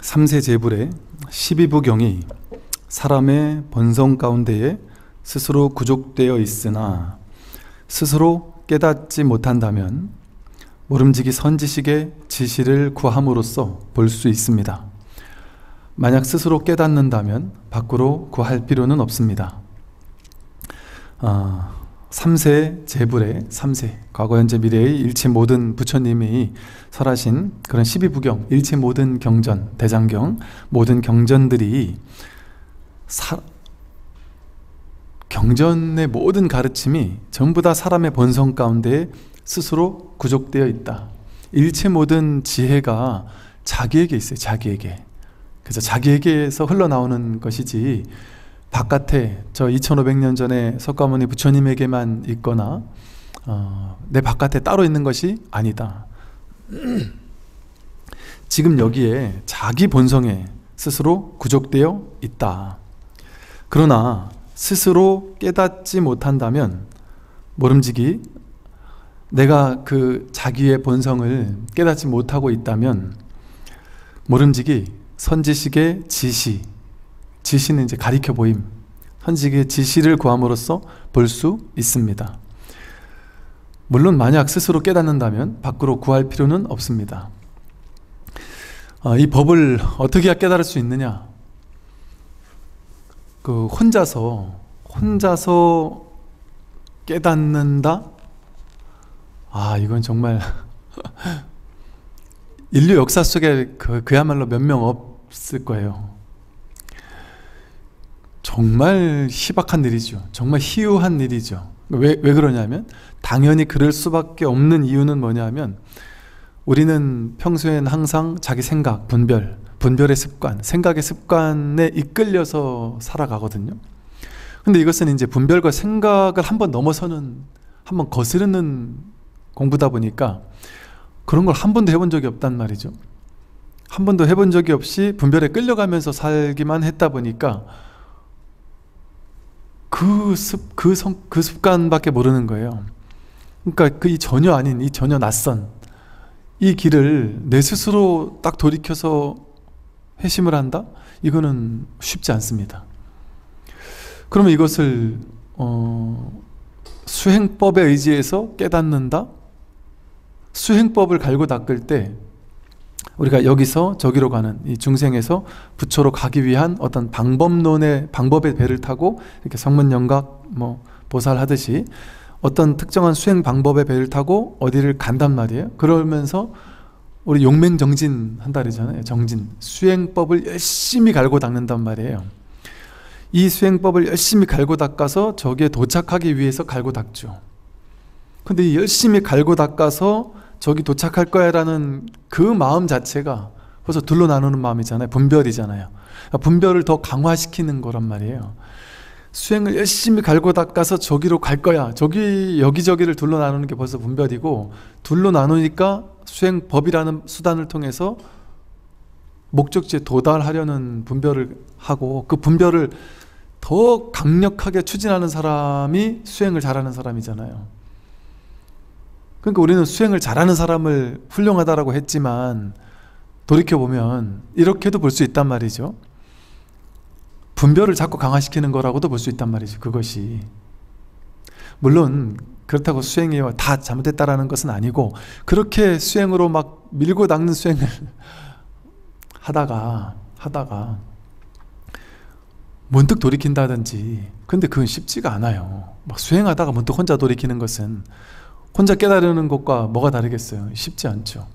삼세 제불의 12부경이 사람의 본성 가운데에 스스로 구족되어 있으나 스스로 깨닫지 못한다면 모름지기 선지식의 지시를 구함으로써 볼 수 있습니다. 만약 스스로 깨닫는다면 밖으로 구할 필요는 없습니다. 아, 3세 제불의 3세 과거 현재 미래의 일체 모든 부처님이 설하신 그런 12부경 일체 모든 경전 대장경 모든 경전들이 사, 경전의 모든 가르침이 전부 다 사람의 본성 가운데 스스로 구족되어 있다. 일체 모든 지혜가 자기에게 있어요. 자기에게. 그래서 자기에게서 흘러나오는 것이지 바깥에 저 2500년 전에 석가모니 부처님에게만 있거나 어, 내 바깥에 따로 있는 것이 아니다. 지금 여기에 자기 본성에 스스로 구족되어 있다. 그러나 스스로 깨닫지 못한다면 모름지기 내가 그 자기의 본성을 깨닫지 못하고 있다면 모름지기 선지식의 지시 지시는 이제 가리켜 보임 선지식의 지시를 구함으로써 볼 수 있습니다 물론 만약 스스로 깨닫는다면 밖으로 구할 필요는 없습니다 어, 이 법을 어떻게 깨달을 수 있느냐 그 혼자서 혼자서 깨닫는다? 아 이건 정말 인류 역사 속에 그, 그야말로 몇 명 없을 거예요. 정말 희박한 일이죠. 정말 희우한 일이죠. 왜, 왜 그러냐면 당연히 그럴 수밖에 없는 이유는 뭐냐면 우리는 평소엔 항상 자기 생각, 분별, 분별의 습관, 생각의 습관에 이끌려서 살아가거든요. 근데 이것은 이제 분별과 생각을 한번 넘어서는, 한번 거스르는 공부다 보니까 그런 걸 한 번도 해본 적이 없단 말이죠. 한 번도 해본 적이 없이 분별에 끌려가면서 살기만 했다 보니까 그 습, 그 성, 그 습관밖에 모르는 거예요. 그러니까 그 이 전혀 아닌, 이 전혀 낯선 이 길을 내 스스로 딱 돌이켜서 회심을 한다? 이거는 쉽지 않습니다. 그러면 이것을 어, 수행법에 의지해서 깨닫는다? 수행법을 갈고 닦을 때 우리가 여기서 저기로 가는 이 중생에서 부처로 가기 위한 어떤 방법론의 방법의 배를 타고 이렇게 성문영각 뭐 보살 하듯이 어떤 특정한 수행 방법의 배를 타고 어디를 간단 말이에요. 그러면서 우리 용맹정진 한다 그러잖아요. 정진. 수행법을 열심히 갈고 닦는단 말이에요. 이 수행법을 열심히 갈고 닦아서 저기에 도착하기 위해서 갈고 닦죠. 근데 열심히 갈고 닦아서 저기 도착할 거야 라는 그 마음 자체가 벌써 둘로 나누는 마음이잖아요. 분별이잖아요. 그러니까 분별을 더 강화시키는 거란 말이에요. 수행을 열심히 갈고 닦아서 저기로 갈 거야. 저기 여기저기를 둘로 나누는 게 벌써 분별이고 둘로 나누니까 수행법이라는 수단을 통해서 목적지에 도달하려는 분별을 하고 그 분별을 더 강력하게 추진하는 사람이 수행을 잘하는 사람이잖아요. 그러니까 우리는 수행을 잘하는 사람을 훌륭하다라고 했지만 돌이켜보면 이렇게도 볼 수 있단 말이죠. 분별을 자꾸 강화시키는 거라고도 볼 수 있단 말이죠. 그것이. 물론 그렇다고 수행이 다 잘못됐다라는 것은 아니고 그렇게 수행으로 막 밀고 닦는 수행을 하다가 하다가 문득 돌이킨다든지 근데 그건 쉽지가 않아요. 막 수행하다가 문득 혼자 돌이키는 것은 혼자 깨달으는 것과 뭐가 다르겠어요? 쉽지 않죠.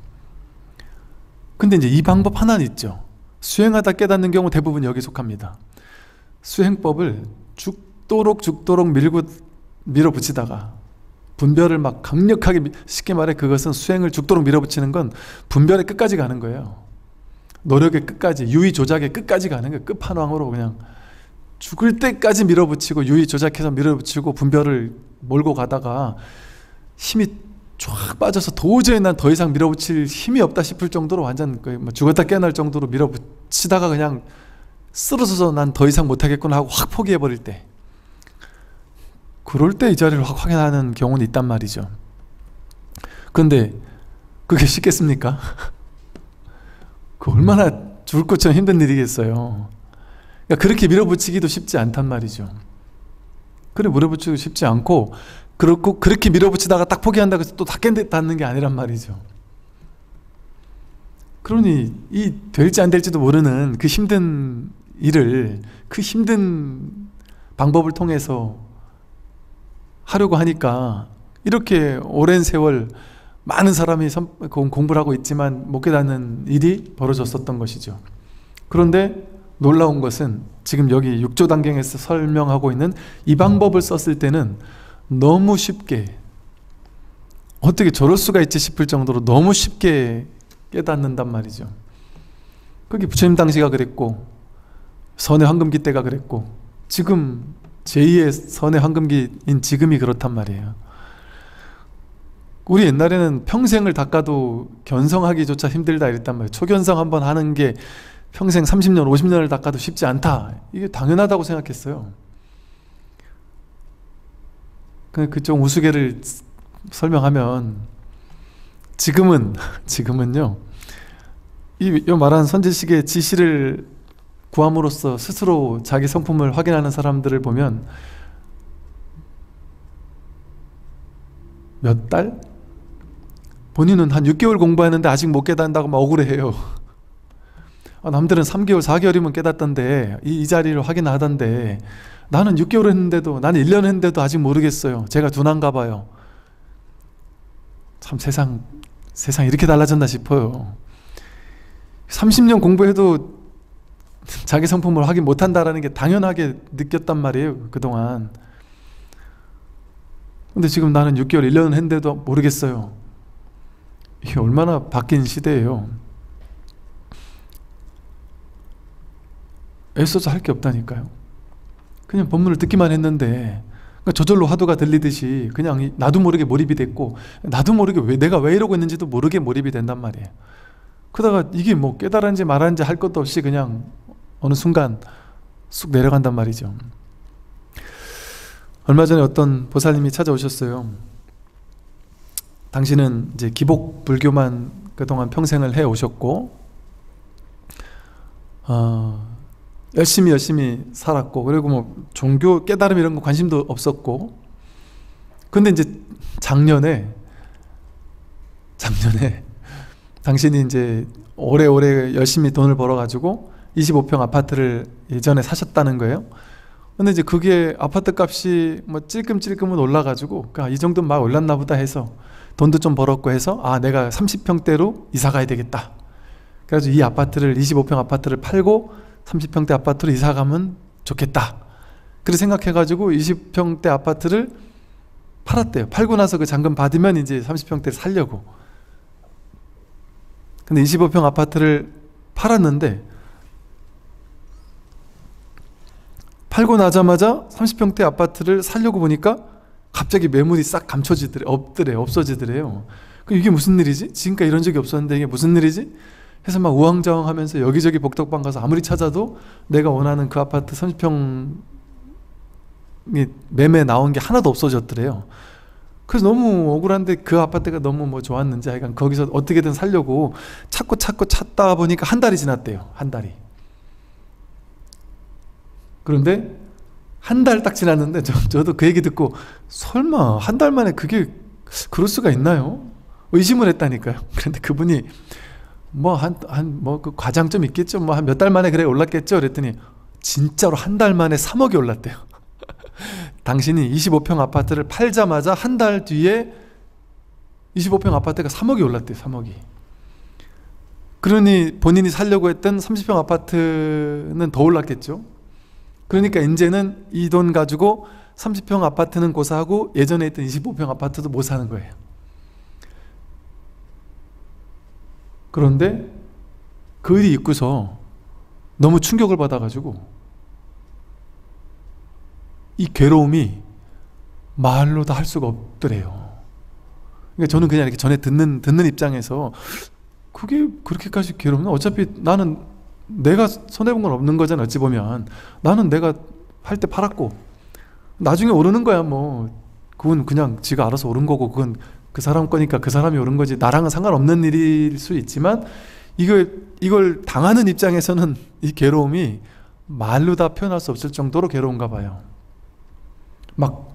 근데 이제 이 방법 하나는 있죠. 수행하다 깨닫는 경우 대부분 여기 속합니다. 수행법을 죽도록 죽도록 밀고 밀어붙이다가 분별을 막 강력하게 쉽게 말해 그것은 수행을 죽도록 밀어붙이는 건 분별의 끝까지 가는 거예요. 노력의 끝까지 유의 조작의 끝까지 가는 거예요. 끝판왕으로 그냥 죽을 때까지 밀어붙이고 유의 조작해서 밀어붙이고 분별을 몰고 가다가 힘이 쫙 빠져서 도저히 난 더 이상 밀어붙일 힘이 없다 싶을 정도로 완전 뭐 죽었다 깨어날 정도로 밀어붙이다가 그냥 쓰러져서 난 더 이상 못하겠구나 하고 확 포기해버릴 때 그럴 때 이 자리를 확 확인하는 경우는 있단 말이죠. 근데 그게 쉽겠습니까? 그 얼마나 죽을 것처럼 힘든 일이겠어요. 그러니까 그렇게 밀어붙이기도 쉽지 않단 말이죠. 그래 밀어붙이기 쉽지 않고 그렇고 그렇게 밀어붙이다가 딱 포기한다고 해서 또 닿는 게 아니란 말이죠. 그러니 이 될지 안 될지도 모르는 그 힘든 일을 그 힘든 방법을 통해서 하려고 하니까 이렇게 오랜 세월 많은 사람이 공부를 하고 있지만 못 깨닫는 일이 벌어졌었던 것이죠. 그런데 놀라운 것은 지금 여기 6조 단경에서 설명하고 있는 이 방법을 썼을 때는 너무 쉽게 어떻게 저럴 수가 있지 싶을 정도로 너무 쉽게 깨닫는단 말이죠. 그게 부처님 당시가 그랬고 선의 황금기 때가 그랬고 지금 제2의 선의 황금기인 지금이 그렇단 말이에요. 우리 옛날에는 평생을 닦아도 견성하기조차 힘들다 이랬단 말이에요. 초견성 한번 하는 게 평생 30년, 50년을 닦아도 쉽지 않다. 이게 당연하다고 생각했어요. 그쪽 우스개를 설명하면 지금은 지금은요 이, 이 말한 선지식의 지시를 구함으로써 스스로 자기 성품을 확인하는 사람들을 보면 몇 달? 본인은 한 6개월 공부했는데 아직 못 깨닫는다고 막 억울해해요 아, 남들은 3개월, 4개월이면 깨닫던데 이, 이 자리를 확인하던데 나는 6개월 했는데도 나는 1년 했는데도 아직 모르겠어요. 제가 둔한가 봐요. 참 세상 세상 이렇게 달라졌나 싶어요. 30년 공부해도 자기 성품을 확인 못한다라는 게 당연하게 느꼈단 말이에요 그동안. 근데 지금 나는 6개월 1년 했는데도 모르겠어요. 이게 얼마나 바뀐 시대예요. 애써서 할 게 없다니까요 그냥 법문을 듣기만 했는데 그러니까 저절로 화두가 들리듯이 그냥 나도 모르게 몰입이 됐고 나도 모르게 왜 내가 왜 이러고 있는지도 모르게 몰입이 된단 말이에요. 그러다가 이게 뭐 깨달은지 말았는지 할 것도 없이 그냥 어느 순간 쑥 내려간단 말이죠. 얼마 전에 어떤 보살님이 찾아오셨어요. 당신은 이제 기복 불교만 그동안 평생을 해 오셨고 어, 열심히 열심히 살았고 그리고 뭐 종교 깨달음 이런 거 관심도 없었고. 근데 이제 작년에 작년에 당신이 이제 오래오래 열심히 돈을 벌어 가지고 25평 아파트를 예전에 사셨다는 거예요. 근데 이제 그게 아파트 값이 뭐 찔끔찔끔은 올라가지고 그러니까 이 정도 막 올랐나 보다 해서 돈도 좀 벌었고 해서 아 내가 30평대로 이사 가야 되겠다. 그래서 이 아파트를 25평 아파트를 팔고 30평대 아파트로 이사 가면 좋겠다. 그렇게 생각해 가지고 20평대 아파트를 팔았대요. 팔고 나서 그 잔금 받으면 이제 30평대를 살려고. 근데 25평 아파트를 팔았는데 팔고 나자마자 30평대 아파트를 살려고 보니까 갑자기 매물이 싹 감춰지더래, 없더래, 없어지더래요. 그 이게 무슨 일이지? 지금까지 이런 적이 없었는데 이게 무슨 일이지? 해서 막 우왕좌왕 하면서 여기저기 복덕방 가서 아무리 찾아도 내가 원하는 그 아파트 30평이 매매 나온 게 하나도 없어졌더래요. 그래서 너무 억울한데 그 아파트가 너무 뭐 좋았는지 하여간 거기서 어떻게든 살려고 찾고 찾고 찾다 보니까 한 달이 지났대요. 한 달이. 그런데 한 달 딱 지났는데 저, 저도 그 얘기 듣고 설마 한 달 만에 그게 그럴 수가 있나요? 의심을 했다니까요. 그런데 그분이 뭐 한 한 뭐 그 과장 좀 있겠죠. 뭐 한 몇 달 만에 그래 올랐겠죠. 그랬더니 진짜로 한 달 만에 3억이 올랐대요. 당신이 25평 아파트를 팔자마자 한 달 뒤에 25평 아파트가 3억이 올랐대요. 3억이. 그러니 본인이 살려고 했던 30평 아파트는 더 올랐겠죠. 그러니까 이제는 이 돈 가지고 30평 아파트는 고사하고 예전에 있던 25평 아파트도 못 사는 거예요. 그런데 그 일이 있고서 너무 충격을 받아가지고 이 괴로움이 말로 다 할 수가 없더래요. 그러니까 저는 그냥 이렇게 전에 듣는 듣는 입장에서 그게 그렇게까지 괴롭나? 어차피 나는 내가 손해 본 건 없는 거잖아. 어찌 보면 나는 내가 할 때 팔았고 나중에 오르는 거야 뭐 그건 그냥 지가 알아서 오른 거고 그건 그 사람 거니까 그 사람이 오른 거지 나랑은 상관없는 일일 수 있지만 이걸 이걸 당하는 입장에서는 이 괴로움이 말로 다 표현할 수 없을 정도로 괴로운가 봐요. 막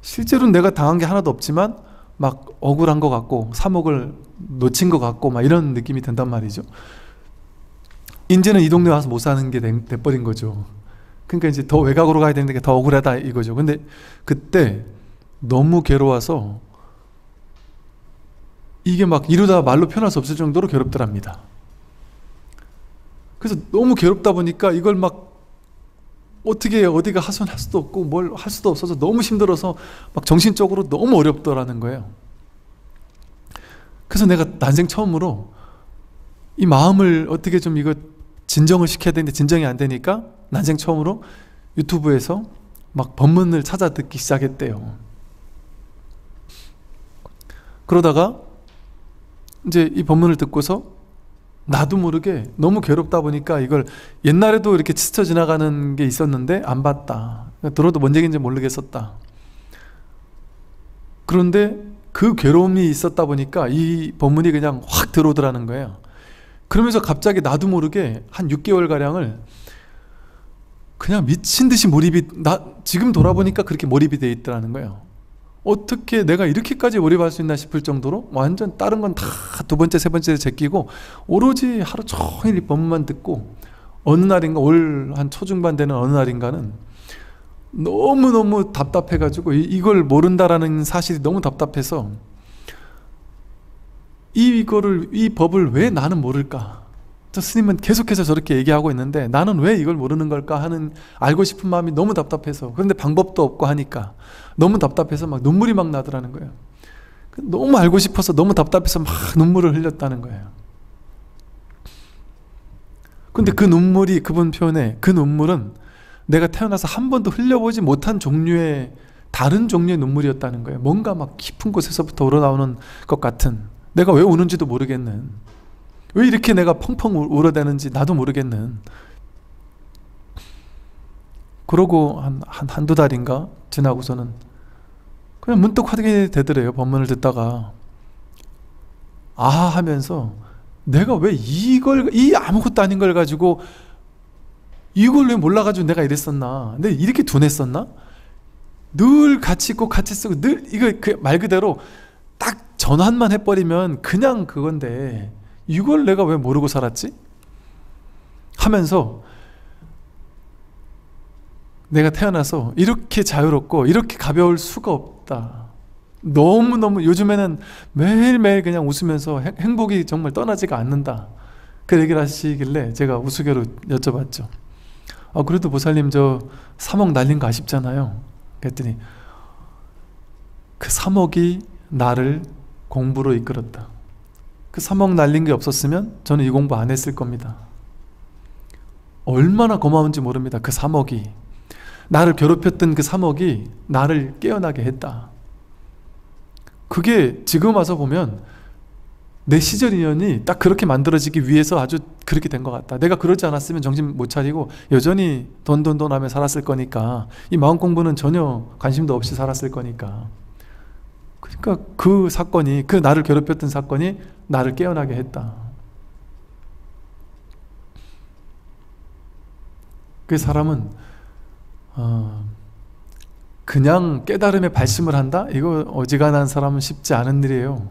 실제로 내가 당한 게 하나도 없지만 막 억울한 것 같고 사목을 놓친 것 같고 막 이런 느낌이 든단 말이죠. 이제는 이 동네 와서 못 사는 게 돼, 돼버린 거죠. 그러니까 이제 더 외곽으로 가야 되는데 더 억울하다 이거죠. 근데 그때 너무 괴로워서 이게 막 이루다 말로 표현할 수 없을 정도로 괴롭더랍니다. 그래서 너무 괴롭다 보니까 이걸 막 어떻게 어디가 하소연할 수도 없고 뭘 할 수도 없어서 너무 힘들어서 막 정신적으로 너무 어렵더라는 거예요. 그래서 내가 난생 처음으로 이 마음을 어떻게 좀 이거 진정을 시켜야 되는데 진정이 안 되니까 난생 처음으로 유튜브에서 막 법문을 찾아 듣기 시작했대요. 그러다가 이제 이 법문을 듣고서 나도 모르게 너무 괴롭다 보니까 이걸 옛날에도 이렇게 스쳐 지나가는 게 있었는데 안 봤다. 들어도 뭔 얘기인지 모르겠었다. 그런데 그 괴로움이 있었다 보니까 이 법문이 그냥 확 들어오더라는 거예요. 그러면서 갑자기 나도 모르게 한 6개월 가량을 그냥 미친 듯이 몰입이 나 지금 돌아보니까 그렇게 몰입이 돼 있더라는 거예요. 어떻게 내가 이렇게까지 몰입할 수 있나 싶을 정도로 완전 다른 건 다 두 번째 세 번째 제끼고 오로지 하루 종일 이 법문만 듣고 어느 날인가 올 한 초중반 되는 어느 날인가는 너무너무 답답해가지고 이걸 모른다라는 사실이 너무 답답해서 이거를 이 법을 왜 나는 모를까? 스님은 계속해서 저렇게 얘기하고 있는데 나는 왜 이걸 모르는 걸까 하는 알고 싶은 마음이 너무 답답해서 그런데 방법도 없고 하니까 너무 답답해서 막 눈물이 막 나더라는 거예요. 너무 알고 싶어서 너무 답답해서 막 눈물을 흘렸다는 거예요. 근데 그 눈물이 그분 표현에 그 눈물은 내가 태어나서 한 번도 흘려보지 못한 종류의 다른 종류의 눈물이었다는 거예요. 뭔가 막 깊은 곳에서부터 우러나오는 것 같은 내가 왜 우는지도 모르겠는 왜 이렇게 내가 펑펑 울어대는지 나도 모르겠는 그러고 한, 한, 한두 달인가 지나고서는 그냥 문득 하게 되더래요. 법문을 듣다가. 아 하면서 내가 왜 이걸, 이 아무것도 아닌 걸 가지고 이걸 왜 몰라가지고 내가 이랬었나? 근데 이렇게 둔했었나? 늘 같이 있고 같이 쓰고 늘 이거 그 말 그대로 딱 전환만 해버리면 그냥 그건데 이걸 내가 왜 모르고 살았지? 하면서 내가 태어나서 이렇게 자유롭고 이렇게 가벼울 수가 없다. 너무너무 요즘에는 매일매일 그냥 웃으면서 행복이 정말 떠나지가 않는다. 그 얘기를 하시길래 제가 우스개로 여쭤봤죠. 아, 그래도 보살님 저 3억 날린 거 아쉽잖아요. 그랬더니 그 3억이 나를 공부로 이끌었다. 그 3억 날린 게 없었으면 저는 이 공부 안 했을 겁니다. 얼마나 고마운지 모릅니다. 그 3억이. 나를 괴롭혔던 그 3억이 나를 깨어나게 했다. 그게 지금 와서 보면 내 시절 인연이 딱 그렇게 만들어지기 위해서 아주 그렇게 된 것 같다. 내가 그러지 않았으면 정신 못 차리고 여전히 돈돈돈 하며 살았을 거니까 이 마음 공부는 전혀 관심도 없이 살았을 거니까 그러니까 그 사건이 그 나를 괴롭혔던 사건이 나를 깨어나게 했다. 그 사람은 어, 그냥 깨달음에 발심을 한다? 이거 어지간한 사람은 쉽지 않은 일이에요.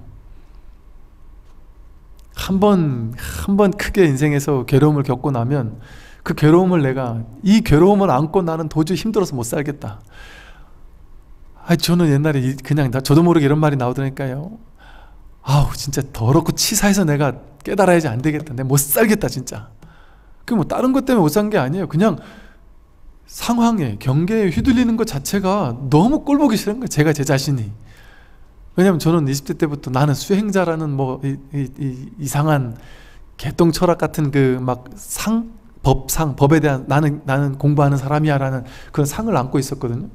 한 번, 한 번 크게 인생에서 괴로움을 겪고 나면 그 괴로움을 내가, 이 괴로움을 안고 나는 도저히 힘들어서 못 살겠다. 아, 저는 옛날에 그냥 저도 모르게 이런 말이 나오더니까요. 아우, 진짜 더럽고 치사해서 내가 깨달아야지 안 되겠다. 내가 못 살겠다, 진짜. 그 뭐 다른 것 때문에 못 산 게 아니에요. 그냥 상황에, 경계에 휘둘리는 것 자체가 너무 꼴보기 싫은 거예요. 제가 제 자신이. 왜냐면 저는 20대 때부터 나는 수행자라는 뭐 이, 이, 이 상한 개똥 철학 같은 그 막 상, 법상, 법에 대한 나는, 나는 공부하는 사람이야라는 그런 상을 안고 있었거든요.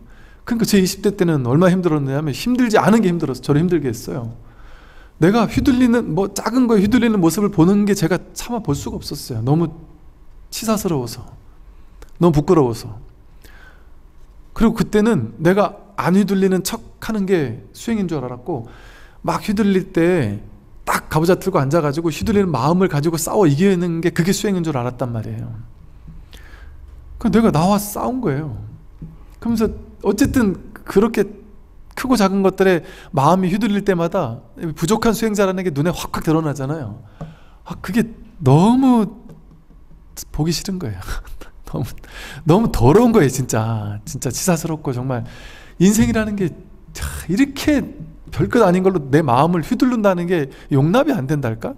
그러니까 제 20대 때는 얼마나 힘들었냐면 힘들지 않은 게 힘들어서 저를 힘들게 했어요. 내가 휘둘리는 뭐 작은 거에 휘둘리는 모습을 보는 게 제가 참아 볼 수가 없었어요. 너무 치사스러워서. 너무 부끄러워서. 그리고 그때는 내가 안 휘둘리는 척 하는 게 수행인 줄 알았고 막 휘둘릴 때 딱 가부좌 틀고 앉아가지고 휘둘리는 마음을 가지고 싸워 이기는 게 그게 수행인 줄 알았단 말이에요. 그 내가 나와 싸운 거예요. 그러면서 어쨌든 그렇게 크고 작은 것들에 마음이 휘둘릴 때마다 부족한 수행자라는 게 눈에 확확 드러나잖아요. 아, 그게 너무 보기 싫은 거예요. 너무, 너무 더러운 거예요, 진짜. 진짜 치사스럽고 정말. 인생이라는 게 이렇게 별것 아닌 걸로 내 마음을 휘둘른다는 게 용납이 안 된달까?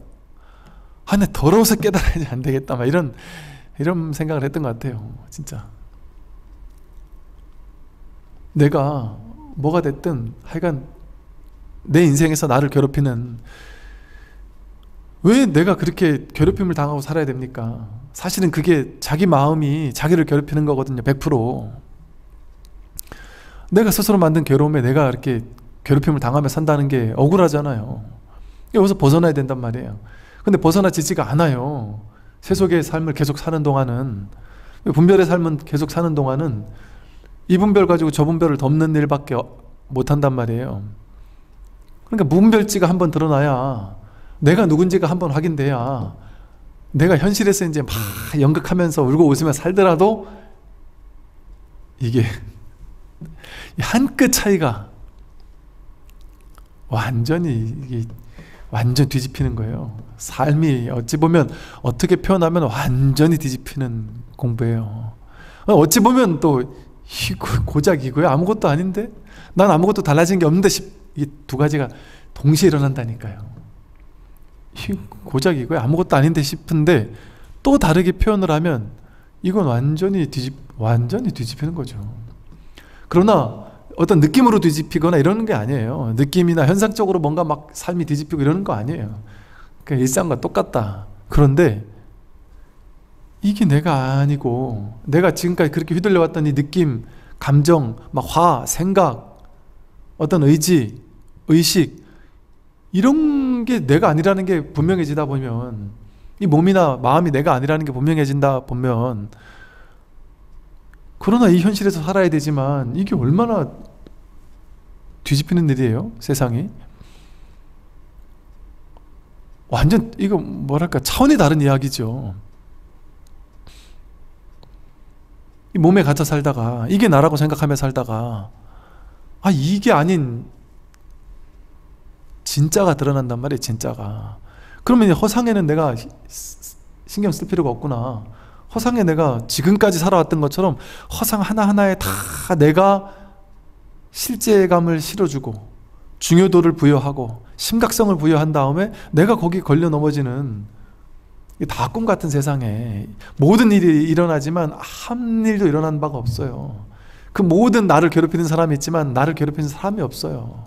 아, 나 더러워서 깨달아야지 안 되겠다. 막 이런, 이런 생각을 했던 것 같아요. 진짜. 내가 뭐가 됐든 하여간 내 인생에서 나를 괴롭히는 왜 내가 그렇게 괴롭힘을 당하고 살아야 됩니까? 사실은 그게 자기 마음이 자기를 괴롭히는 거거든요. 100%. 내가 스스로 만든 괴로움에 내가 이렇게 괴롭힘을 당하며 산다는 게 억울하잖아요. 여기서 벗어나야 된단 말이에요. 근데 벗어나지지가 않아요. 세속의 삶을 계속 사는 동안은 분별의 삶은 계속 사는 동안은 이 분별 가지고 저 분별을 덮는 일밖에 못 한단 말이에요. 그러니까 무분별지가 한번 드러나야 내가 누군지가 한번 확인돼야 내가 현실에서 이제 막 연극하면서 울고 웃으며 살더라도 이게 한 끗 차이가 완전히 이게 완전 뒤집히는 거예요. 삶이 어찌 보면 어떻게 표현하면 완전히 뒤집히는 공부예요. 어찌 보면 또 고작이고요. 아무것도 아닌데 난 아무것도 달라진 게 없는데 이 두 가지가 동시에 일어난다니까요. 고작이고요. 아무것도 아닌데 싶은데 또 다르게 표현을 하면 이건 완전히 뒤집 완전히 뒤집히는 거죠. 그러나 어떤 느낌으로 뒤집히거나 이러는 게 아니에요. 느낌이나 현상적으로 뭔가 막 삶이 뒤집히고 이러는 거 아니에요. 그냥 일상과 똑같다. 그런데 이게 내가 아니고 내가 지금까지 그렇게 휘둘려 왔던 이 느낌, 감정, 막 화, 생각, 어떤 의지, 의식 이런 게 내가 아니라는 게 분명해지다 보면 이 몸이나 마음이 내가 아니라는 게 분명해진다 보면 그러나 이 현실에서 살아야 되지만 이게 얼마나 뒤집히는 일이에요 세상이? 완전 이거 뭐랄까 차원이 다른 이야기죠 이 몸에 갇혀 살다가 이게 나라고 생각하며 살다가 아 이게 아닌 진짜가 드러난단 말이에요 진짜가. 그러면 허상에는 내가 신경 쓸 필요가 없구나. 허상에 내가 지금까지 살아왔던 것처럼 허상 하나하나에 다 내가 실제감을 실어주고 중요도를 부여하고 심각성을 부여한 다음에 내가 거기 걸려 넘어지는 다 꿈 같은 세상에 모든 일이 일어나지만 한 일도 일어난 바가 없어요. 그 모든 나를 괴롭히는 사람이 있지만 나를 괴롭히는 사람이 없어요.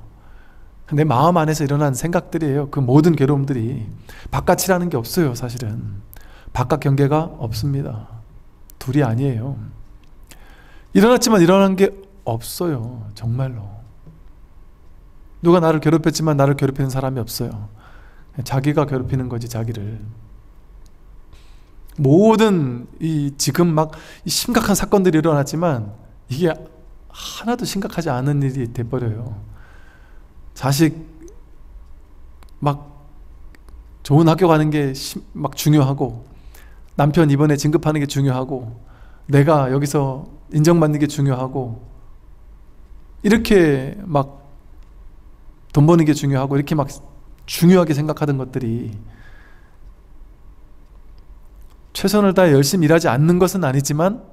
내 마음 안에서 일어난 생각들이에요. 그 모든 괴로움들이 바깥이라는 게 없어요, 사실은. 바깥 경계가 없습니다. 둘이 아니에요. 일어났지만 일어난 게 없어요. 정말로. 누가 나를 괴롭혔지만 나를 괴롭히는 사람이 없어요. 자기가 괴롭히는 거지, 자기를. 모든 이 지금 막 심각한 사건들이 일어났지만 이게 하나도 심각하지 않은 일이 돼버려요. 자식 막 좋은 학교 가는 게 막 중요하고 남편 이번에 진급하는 게 중요하고 내가 여기서 인정받는 게 중요하고 이렇게 막 돈 버는 게 중요하고 이렇게 막 중요하게 생각하던 것들이 최선을 다해 열심히 일하지 않는 것은 아니지만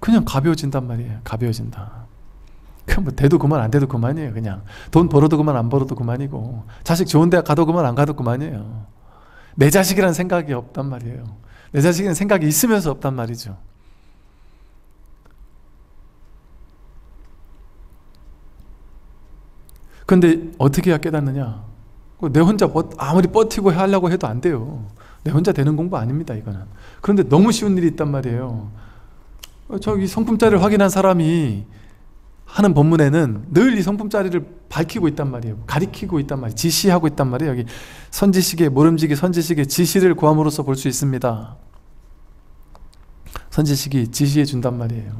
그냥 가벼워진단 말이에요. 가벼워진다. 그럼 뭐 돼도 그만 안 돼도 그만이에요. 그냥 돈 벌어도 그만 안 벌어도 그만이고 자식 좋은 데 가도 그만 안 가도 그만이에요. 내 자식이라는 생각이 없단 말이에요. 내 자식이라는 생각이 있으면서 없단 말이죠. 근데 어떻게 해야 깨닫느냐? 내 혼자 아무리 버티고 하려고 해도 안 돼요. 내 혼자 되는 공부 아닙니다, 이거는. 그런데 너무 쉬운 일이 있단 말이에요. 어, 저기 성품짜리를 확인한 사람이 하는 본문에는 늘 이 성품짜리를 밝히고 있단 말이에요. 가리키고 있단 말이에요. 지시하고 있단 말이에요. 여기 선지식의, 모름지기 선지식의 지시를 구함으로써 볼 수 있습니다. 선지식이 지시해 준단 말이에요.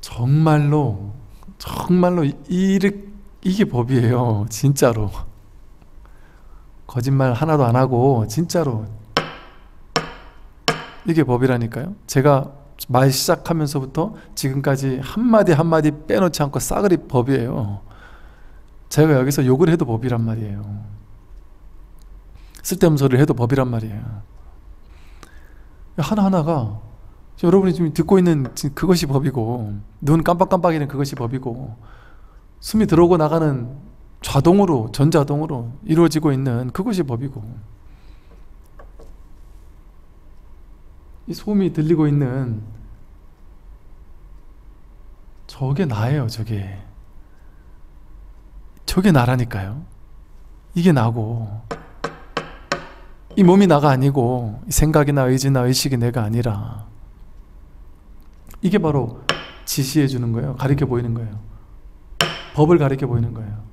정말로, 정말로, 이, 이게 법이에요. 진짜로. 거짓말 하나도 안 하고 진짜로 이게 법이라니까요. 제가 말 시작하면서부터 지금까지 한마디 한마디 빼놓지 않고 싸그리 법이에요. 제가 여기서 욕을 해도 법이란 말이에요. 쓸데없는 소리를 해도 법이란 말이에요. 하나하나가 여러분이 지금 듣고 있는 그것이 법이고 눈 깜빡깜빡이는 그것이 법이고 숨이 들어오고 나가는 자동으로 전자동으로 이루어지고 있는 그것이 법이고 이 소음이 들리고 있는 저게 나예요 저게. 저게 나라니까요. 이게 나고 이 몸이 나가 아니고 생각이나 의지나 의식이 내가 아니라 이게 바로 지시해 주는 거예요. 가리켜 보이는 거예요. 법을 가리켜 보이는 거예요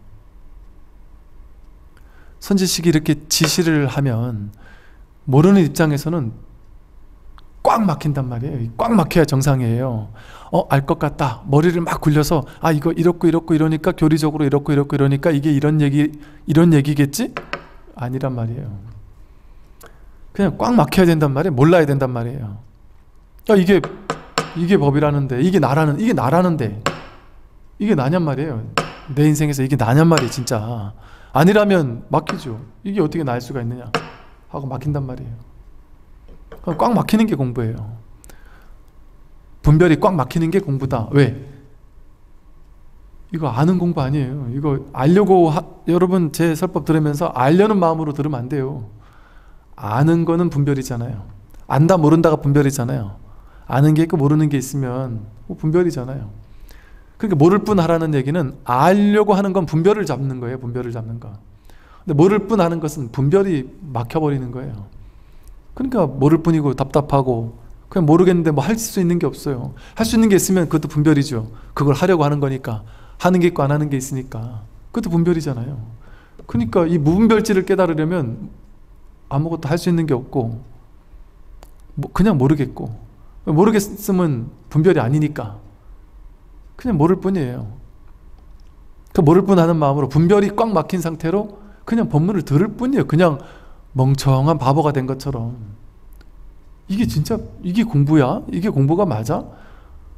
선지식이 이렇게 지시를 하면 모르는 입장에서는 꽉 막힌단 말이에요. 꽉 막혀야 정상이에요. 어, 알 것 같다. 머리를 막 굴려서 아, 이거 이렇고 이렇고 이러니까 교리적으로 이렇고 이렇고 이러니까 이게 이런 얘기 이런 얘기겠지? 아니란 말이에요. 그냥 꽉 막혀야 된단 말이에요. 몰라야 된단 말이에요. 야, 이게 이게 법이라는데 이게 나라는 이게 나라는데 이게 나냔 말이에요. 내 인생에서 이게 나냔 말이에요, 진짜. 아니라면 막히죠. 이게 어떻게 날 수가 있느냐 하고 막힌단 말이에요. 꽉 막히는 게 공부예요. 분별이 꽉 막히는 게 공부다. 왜? 이거 아는 공부 아니에요. 이거 알려고 하, 여러분 제 설법 들으면서 알려는 마음으로 들으면 안 돼요. 아는 거는 분별이잖아요. 안다 모른다가 분별이잖아요. 아는 게 있고 모르는 게 있으면 뭐 분별이잖아요. 그러니까 모를 뿐 하라는 얘기는 알려고 하는 건 분별을 잡는 거예요. 분별을 잡는 거. 근데 모를 뿐 하는 것은 분별이 막혀버리는 거예요. 그러니까 모를 뿐이고 답답하고 그냥 모르겠는데 뭐 할 수 있는 게 없어요. 할 수 있는 게 있으면 그것도 분별이죠. 그걸 하려고 하는 거니까. 하는 게 있고 안 하는 게 있으니까. 그것도 분별이잖아요. 그러니까 이 무분별지를 깨달으려면 아무것도 할 수 있는 게 없고 뭐 그냥 모르겠고 모르겠으면 분별이 아니니까 그냥 모를 뿐이에요. 그 모를 뿐 하는 마음으로 분별이 꽉 막힌 상태로 그냥 법문을 들을 뿐이에요. 그냥 멍청한 바보가 된 것처럼. 이게 진짜 이게 공부야? 이게 공부가 맞아?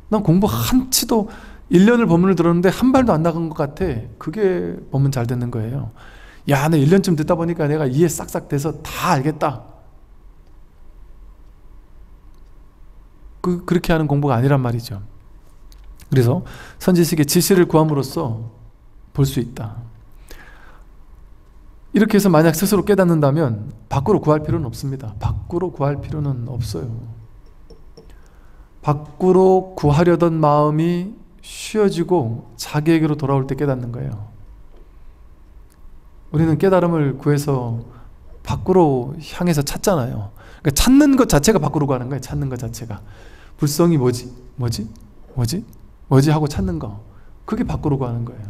난 공부 한치도 1년을 법문을 들었는데 한 발도 안 나간 것 같아. 그게 법문 잘 듣는 거예요. 야, 나 1년쯤 듣다 보니까 내가 이해 싹싹 돼서 다 알겠다. 그, 그렇게 하는 공부가 아니란 말이죠. 그래서 선지식의 지시를 구함으로써 볼 수 있다. 이렇게 해서 만약 스스로 깨닫는다면 밖으로 구할 필요는 없습니다. 밖으로 구할 필요는 없어요. 밖으로 구하려던 마음이 쉬어지고 자기에게로 돌아올 때 깨닫는 거예요. 우리는 깨달음을 구해서 밖으로 향해서 찾잖아요. 그러니까 찾는 것 자체가 밖으로 가는 거예요. 찾는 것 자체가. 불성이 뭐지? 뭐지? 뭐지? 뭐지 하고 찾는 거. 그게 밖으로 가는 거예요.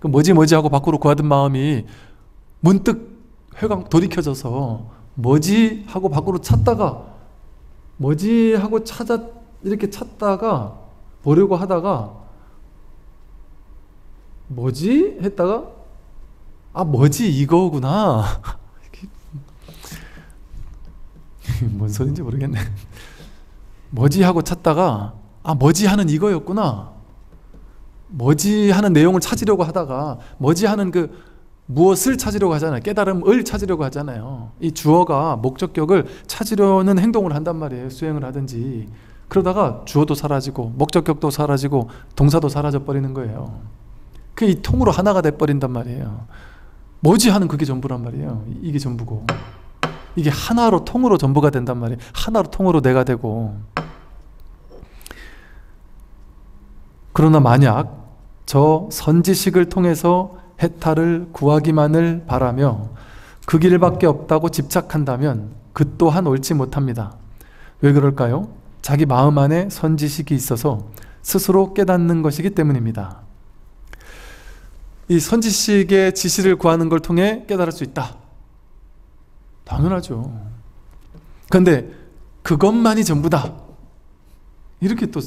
그 뭐지 뭐지 하고 밖으로 구하던 마음이 문득 회광 돌이켜져서 뭐지 하고 밖으로 찾다가 뭐지 하고 찾아 이렇게 찾다가 보려고 하다가 뭐지 했다가 아 뭐지 이거구나. 뭔 소린지 모르겠네. 뭐지 하고 찾다가 아 뭐지 하는 이거였구나. 뭐지 하는 내용을 찾으려고 하다가 뭐지 하는 그 무엇을 찾으려고 하잖아요. 깨달음을 찾으려고 하잖아요. 이 주어가 목적격을 찾으려는 행동을 한단 말이에요. 수행을 하든지. 그러다가 주어도 사라지고 목적격도 사라지고 동사도 사라져 버리는 거예요. 그 이 통으로 하나가 돼 버린단 말이에요. 뭐지 하는 그게 전부란 말이에요. 이게 전부고. 이게 하나로 통으로 전부가 된단 말이에요. 하나로 통으로 내가 되고 그러나 만약 저 선지식을 통해서 해탈을 구하기만을 바라며 그 길밖에 없다고 집착한다면 그 또한 옳지 못합니다. 왜 그럴까요? 자기 마음 안에 선지식이 있어서 스스로 깨닫는 것이기 때문입니다. 이 선지식의 지시를 구하는 걸 통해 깨달을 수 있다. 당연하죠. 그런데 그것만이 전부다. 이렇게 또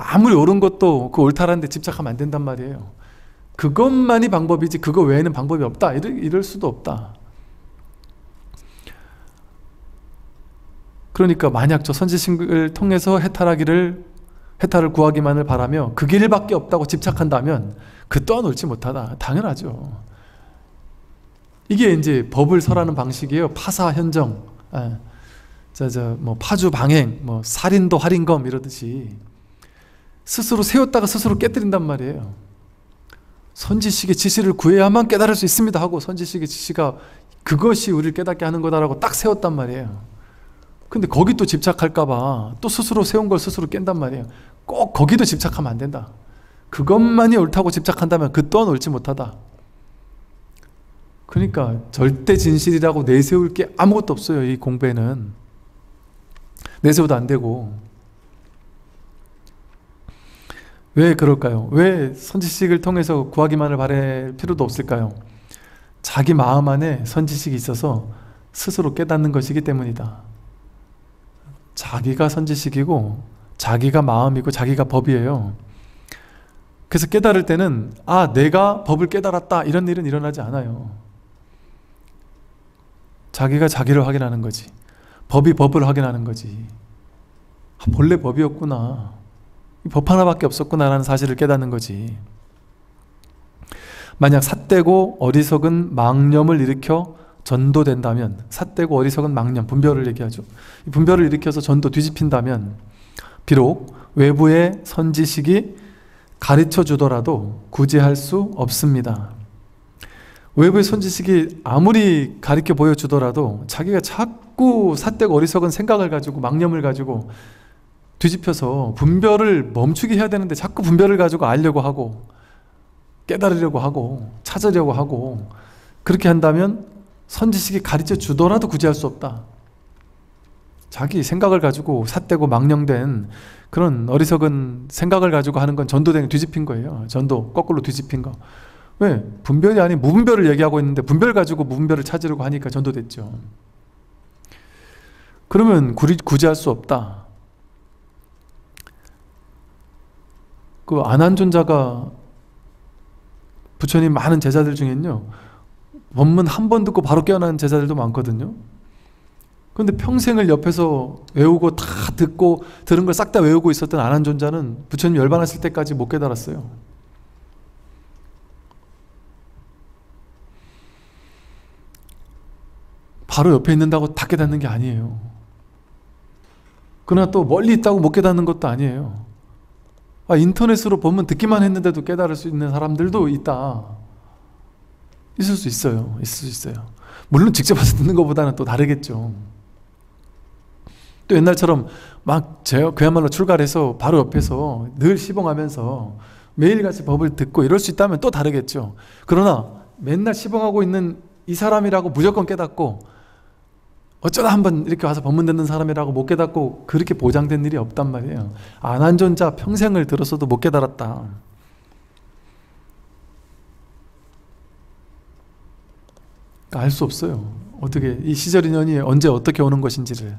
아무리 옳은 것도 그 옳다라는 데 집착하면 안 된단 말이에요. 그것만이 방법이지 그거 외에는 방법이 없다. 이럴, 이럴 수도 없다. 그러니까 만약 저 선지식을 통해서 해탈하기를 해탈을 구하기만을 바라며 그 길밖에 없다고 집착한다면 그 또한 옳지 못하다. 당연하죠. 이게 이제 법을 설하는 방식이에요. 파사 현정. 아, 저 저 뭐 파주 방행, 뭐 살인도 할인검 이러듯이 스스로 세웠다가 스스로 깨뜨린단 말이에요. 선지식의 지시를 구해야만 깨달을 수 있습니다 하고 선지식의 지시가 그것이 우리를 깨닫게 하는 거다라고 딱 세웠단 말이에요. 근데 거기 또 집착할까봐 또 스스로 세운 걸 스스로 깬단 말이에요. 꼭 거기도 집착하면 안 된다. 그것만이 옳다고 집착한다면 그 또한 옳지 못하다. 그러니까 절대 진실이라고 내세울 게 아무것도 없어요. 이 공부에는. 내세워도 안 되고. 왜 그럴까요? 왜 선지식을 통해서 구하기만을 바랄 필요도 없을까요? 자기 마음 안에 선지식이 있어서 스스로 깨닫는 것이기 때문이다. 자기가 선지식이고 자기가 마음이고 자기가 법이에요. 그래서 깨달을 때는 아 내가 법을 깨달았다 이런 일은 일어나지 않아요. 자기가 자기를 확인하는 거지. 법이 법을 확인하는 거지. 아, 본래 법이었구나. 법 하나밖에 없었구나라는 사실을 깨닫는 거지. 만약 삿되고 어리석은 망념을 일으켜 전도된다면 삿되고 어리석은 망념, 분별을 얘기하죠. 분별을 일으켜서 전도 뒤집힌다면 비록 외부의 선지식이 가르쳐 주더라도 구제할 수 없습니다. 외부의 선지식이 아무리 가르쳐 보여주더라도 자기가 자꾸 삿되고 어리석은 생각을 가지고 망념을 가지고 뒤집혀서 분별을 멈추게 해야 되는데 자꾸 분별을 가지고 알려고 하고 깨달으려고 하고 찾으려고 하고 그렇게 한다면 선지식이 가르쳐 주더라도 구제할 수 없다. 자기 생각을 가지고 삿되고 망령된 그런 어리석은 생각을 가지고 하는 건 전도된 뒤집힌 거예요. 전도 거꾸로 뒤집힌 거. 왜? 분별이 아닌 무분별을 얘기하고 있는데 분별 가지고 무분별을 찾으려고 하니까 전도됐죠. 그러면 구제할 수 없다. 그 안한존자가 부처님 많은 제자들 중엔요. 법문 한 번 듣고 바로 깨어나는 제자들도 많거든요. 그런데 평생을 옆에서 외우고 다 듣고 들은 걸 싹 다 외우고 있었던 안한존자는 부처님 열반하실 때까지 못 깨달았어요. 바로 옆에 있는다고 다 깨닫는 게 아니에요. 그러나 또 멀리 있다고 못 깨닫는 것도 아니에요. 아, 인터넷으로 보면 듣기만 했는데도 깨달을 수 있는 사람들도 있다. 있을 수 있어요. 있을 수 있어요. 물론 직접 와서 듣는 것보다는 또 다르겠죠. 또 옛날처럼 막 제가 그야말로 출가해서 바로 옆에서 늘 시봉하면서 매일같이 법을 듣고 이럴 수 있다면 또 다르겠죠. 그러나 맨날 시봉하고 있는 이 사람이라고 무조건 깨닫고 어쩌다 한번 이렇게 와서 법문 듣는 사람이라고 못 깨닫고 그렇게 보장된 일이 없단 말이에요. 안한존자 평생을 들었어도 못 깨달았다. 알 수 없어요. 어떻게 이 시절 인연이 언제 어떻게 오는 것인지를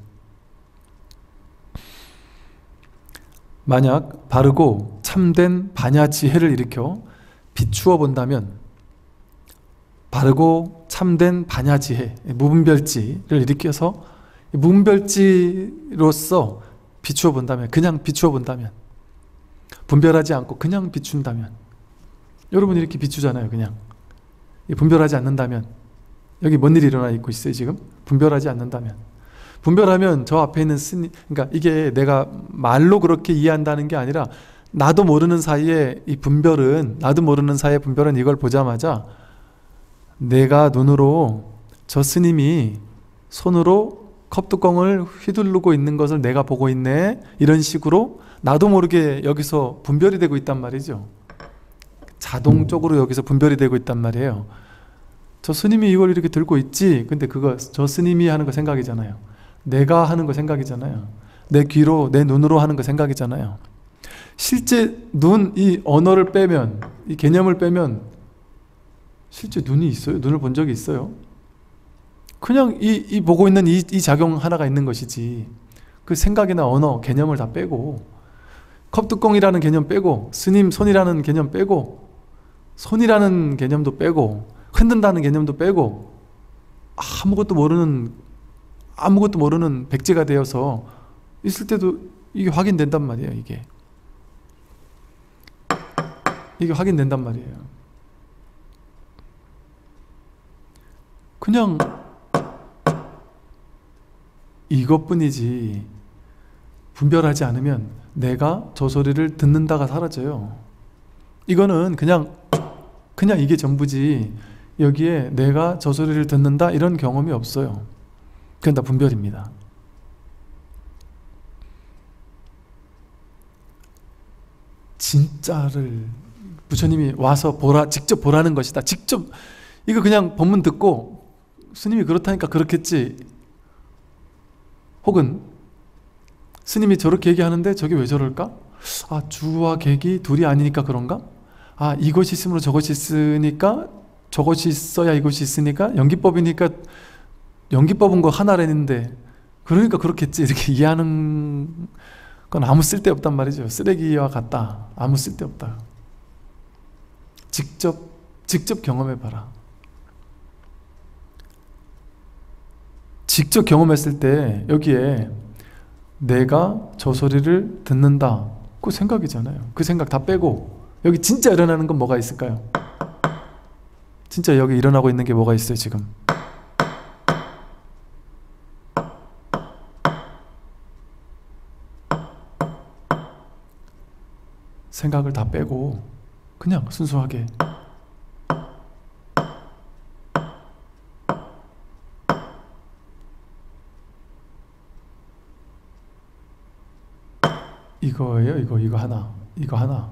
만약 바르고 참된 반야 지혜를 일으켜 비추어 본다면 바르고 참된 반야 지혜 무분별지를 일으켜서 무분별지로서 비추어 본다면 그냥 비추어 본다면 분별하지 않고 그냥 비춘다면 여러분 이렇게 비추잖아요 그냥 분별하지 않는다면 여기 뭔 일이 일어나 있고 있어요 지금? 분별하지 않는다면 분별하면 저 앞에 있는 스님 그러니까 이게 내가 말로 그렇게 이해한다는 게 아니라 나도 모르는 사이에 이 분별은 나도 모르는 사이에 분별은 이걸 보자마자 내가 눈으로 저 스님이 손으로 컵뚜껑을 휘두르고 있는 것을 내가 보고 있네. 이런 식으로 나도 모르게 여기서 분별이 되고 있단 말이죠. 자동적으로 여기서 분별이 되고 있단 말이에요. 저 스님이 이걸 이렇게 들고 있지? 근데 그거 저 스님이 하는 거 생각이잖아요. 내가 하는 거 생각이잖아요. 내 귀로 내 눈으로 하는 거 생각이잖아요. 실제 눈 이 언어를 빼면 이 개념을 빼면 실제 눈이 있어요? 눈을 본 적이 있어요? 그냥 이, 이 보고 있는 이, 이 작용 하나가 있는 것이지 그 생각이나 언어, 개념을 다 빼고 컵뚜껑이라는 개념 빼고 스님 손이라는 개념 빼고 손이라는 개념도 빼고 흔든다는 개념도 빼고 아무것도 모르는 아무것도 모르는 백제가 되어서 있을 때도 이게 확인된단 말이에요 이게 이게 확인된단 말이에요 그냥 이것뿐이지 분별하지 않으면 내가 저 소리를 듣는다가 사라져요. 이거는 그냥 그냥 이게 전부지 여기에 내가 저 소리를 듣는다 이런 경험이 없어요. 그건 다 분별입니다. 진짜를 부처님이 와서 보라 직접 보라는 것이다. 직접 이거 그냥 법문 듣고 스님이 그렇다니까 그렇겠지. 혹은 스님이 저렇게 얘기하는데 저게 왜 저럴까? 아 주와 객이 둘이 아니니까 그런가? 아 이것이 있으므로 저것이 있으니까 저것이 있어야 이것이 있으니까 연기법이니까 연기법은 거 하나라는데 그러니까 그렇겠지. 이렇게 이해하는 건 아무 쓸데없단 말이죠. 쓰레기와 같다. 아무 쓸데없다. 직접 직접 경험해봐라 직접 경험했을 때 여기에 내가 저 소리를 듣는다. 그 생각이잖아요. 그 생각 다 빼고 여기 진짜 일어나는 건 뭐가 있을까요? 진짜 여기 일어나고 있는 게 뭐가 있어요 지금? 생각을 다 빼고 그냥 순수하게 이거예요? 이거 이거 하나. 이거 하나.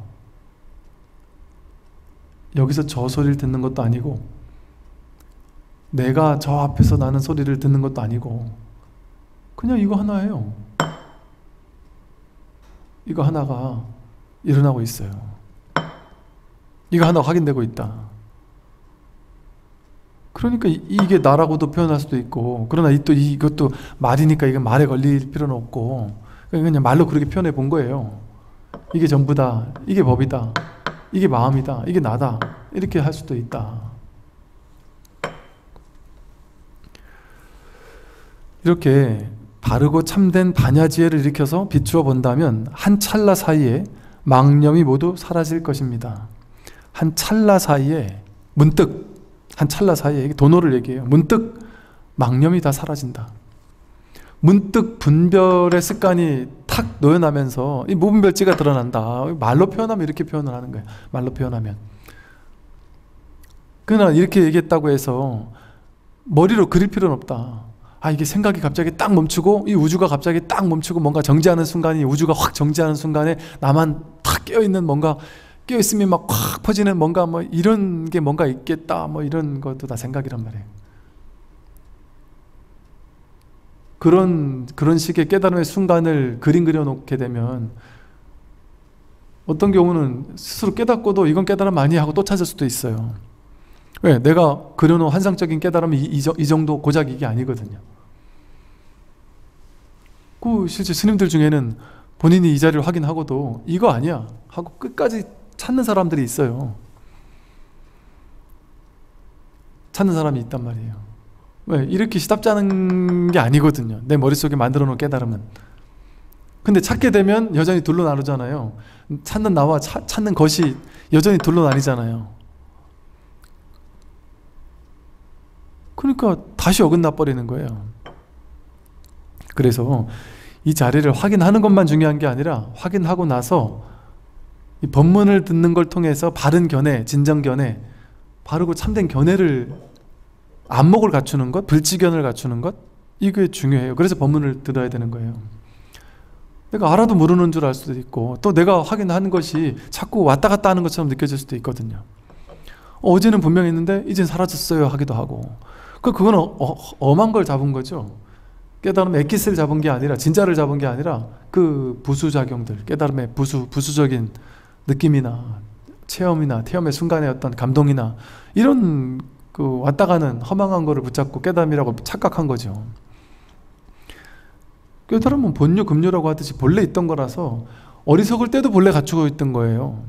여기서 저 소리를 듣는 것도 아니고 내가 저 앞에서 나는 소리를 듣는 것도 아니고 그냥 이거 하나예요. 이거 하나가 일어나고 있어요. 이거 하나 확인되고 있다. 그러니까 이게 나라고도 표현할 수도 있고 그러나 또 이것도 말이니까 이거 말에 걸릴 필요는 없고 그냥 말로 그렇게 표현해 본 거예요. 이게 전부다 이게 법이다 이게 마음이다 이게 나다 이렇게 할 수도 있다. 이렇게 바르고 참된 반야지혜를 일으켜서 비추어 본다면 한 찰나 사이에 망념이 모두 사라질 것입니다. 한 찰나 사이에 문득 한 찰나 사이에 도노를 얘기해요. 문득 망념이 다 사라진다 문득 분별의 습관이 탁 놓여나면서 이 무분별지가 드러난다. 말로 표현하면 이렇게 표현을 하는 거예요. 말로 표현하면. 그러나 이렇게 얘기했다고 해서 머리로 그릴 필요는 없다. 아 이게 생각이 갑자기 딱 멈추고 이 우주가 갑자기 딱 멈추고 뭔가 정지하는 순간이 우주가 확 정지하는 순간에 나만 탁 깨어있는 뭔가 깨어있으면 막 확 퍼지는 뭔가 뭐 이런 게 뭔가 있겠다 뭐 이런 것도 다 생각이란 말이에요. 그런 그런 식의 깨달음의 순간을 그림 그려 놓게 되면 어떤 경우는 스스로 깨닫고도 이건 깨달음 아니 하고 또 찾을 수도 있어요. 왜? 내가 그려놓은 환상적인 깨달음이 이, 이 정도 고작 이게 아니거든요. 그 실제 스님들 중에는 본인이 이 자리를 확인하고도 이거 아니야 하고 끝까지 찾는 사람들이 있어요. 찾는 사람이 있단 말이에요. 왜? 이렇게 시답자는 게 아니거든요. 내 머릿속에 만들어 놓은 깨달음은. 근데 찾게 되면 여전히 둘로 나누잖아요. 찾는 나와 차, 찾는 것이 여전히 둘로 나뉘잖아요. 그러니까 다시 어긋나 버리는 거예요. 그래서 이 자리를 확인하는 것만 중요한 게 아니라 확인하고 나서 이 법문을 듣는 걸 통해서 바른 견해, 진정 견해, 바르고 참된 견해를 안목을 갖추는 것, 불지견을 갖추는 것 이게 중요해요. 그래서 법문을 들어야 되는 거예요. 내가 알아도 모르는 줄 알 수도 있고 또 내가 확인하는 것이 자꾸 왔다 갔다 하는 것처럼 느껴질 수도 있거든요. 어, 제는 분명히 있는데 이젠 사라졌어요 하기도 하고 그 그거는 어, 엄한 걸 잡은 거죠. 깨달음의 액기스를 잡은 게 아니라 진짜를 잡은 게 아니라 그 부수작용들 깨달음의 부수 부수적인 느낌이나 체험이나 체험의 순간의 어떤 감동이나 이런 그 왔다 가는 허망한 거를 붙잡고 깨달음이라고 착각한 거죠. 깨달음은 본유, 금유라고 하듯이 본래 있던 거라서 어리석을 때도 본래 갖추고 있던 거예요.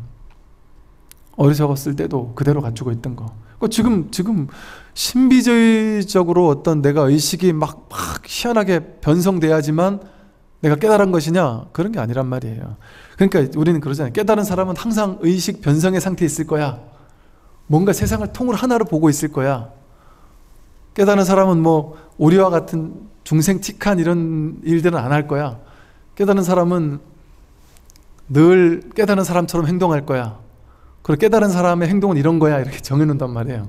어리석었을 때도 그대로 갖추고 있던 거. 그러니까 지금 지금 신비주의적으로 어떤 내가 의식이 막, 막 희한하게 변성돼야지만 내가 깨달은 것이냐 그런 게 아니란 말이에요. 그러니까 우리는 그러잖아요. 깨달은 사람은 항상 의식 변성의 상태에 있을 거야. 뭔가 세상을 통으로 하나로 보고 있을 거야. 깨달은 사람은 뭐 우리와 같은 중생틱한 이런 일들은 안 할 거야. 깨달은 사람은 늘 깨달은 사람처럼 행동할 거야. 그리고 깨달은 사람의 행동은 이런 거야. 이렇게 정해놓는단 말이에요.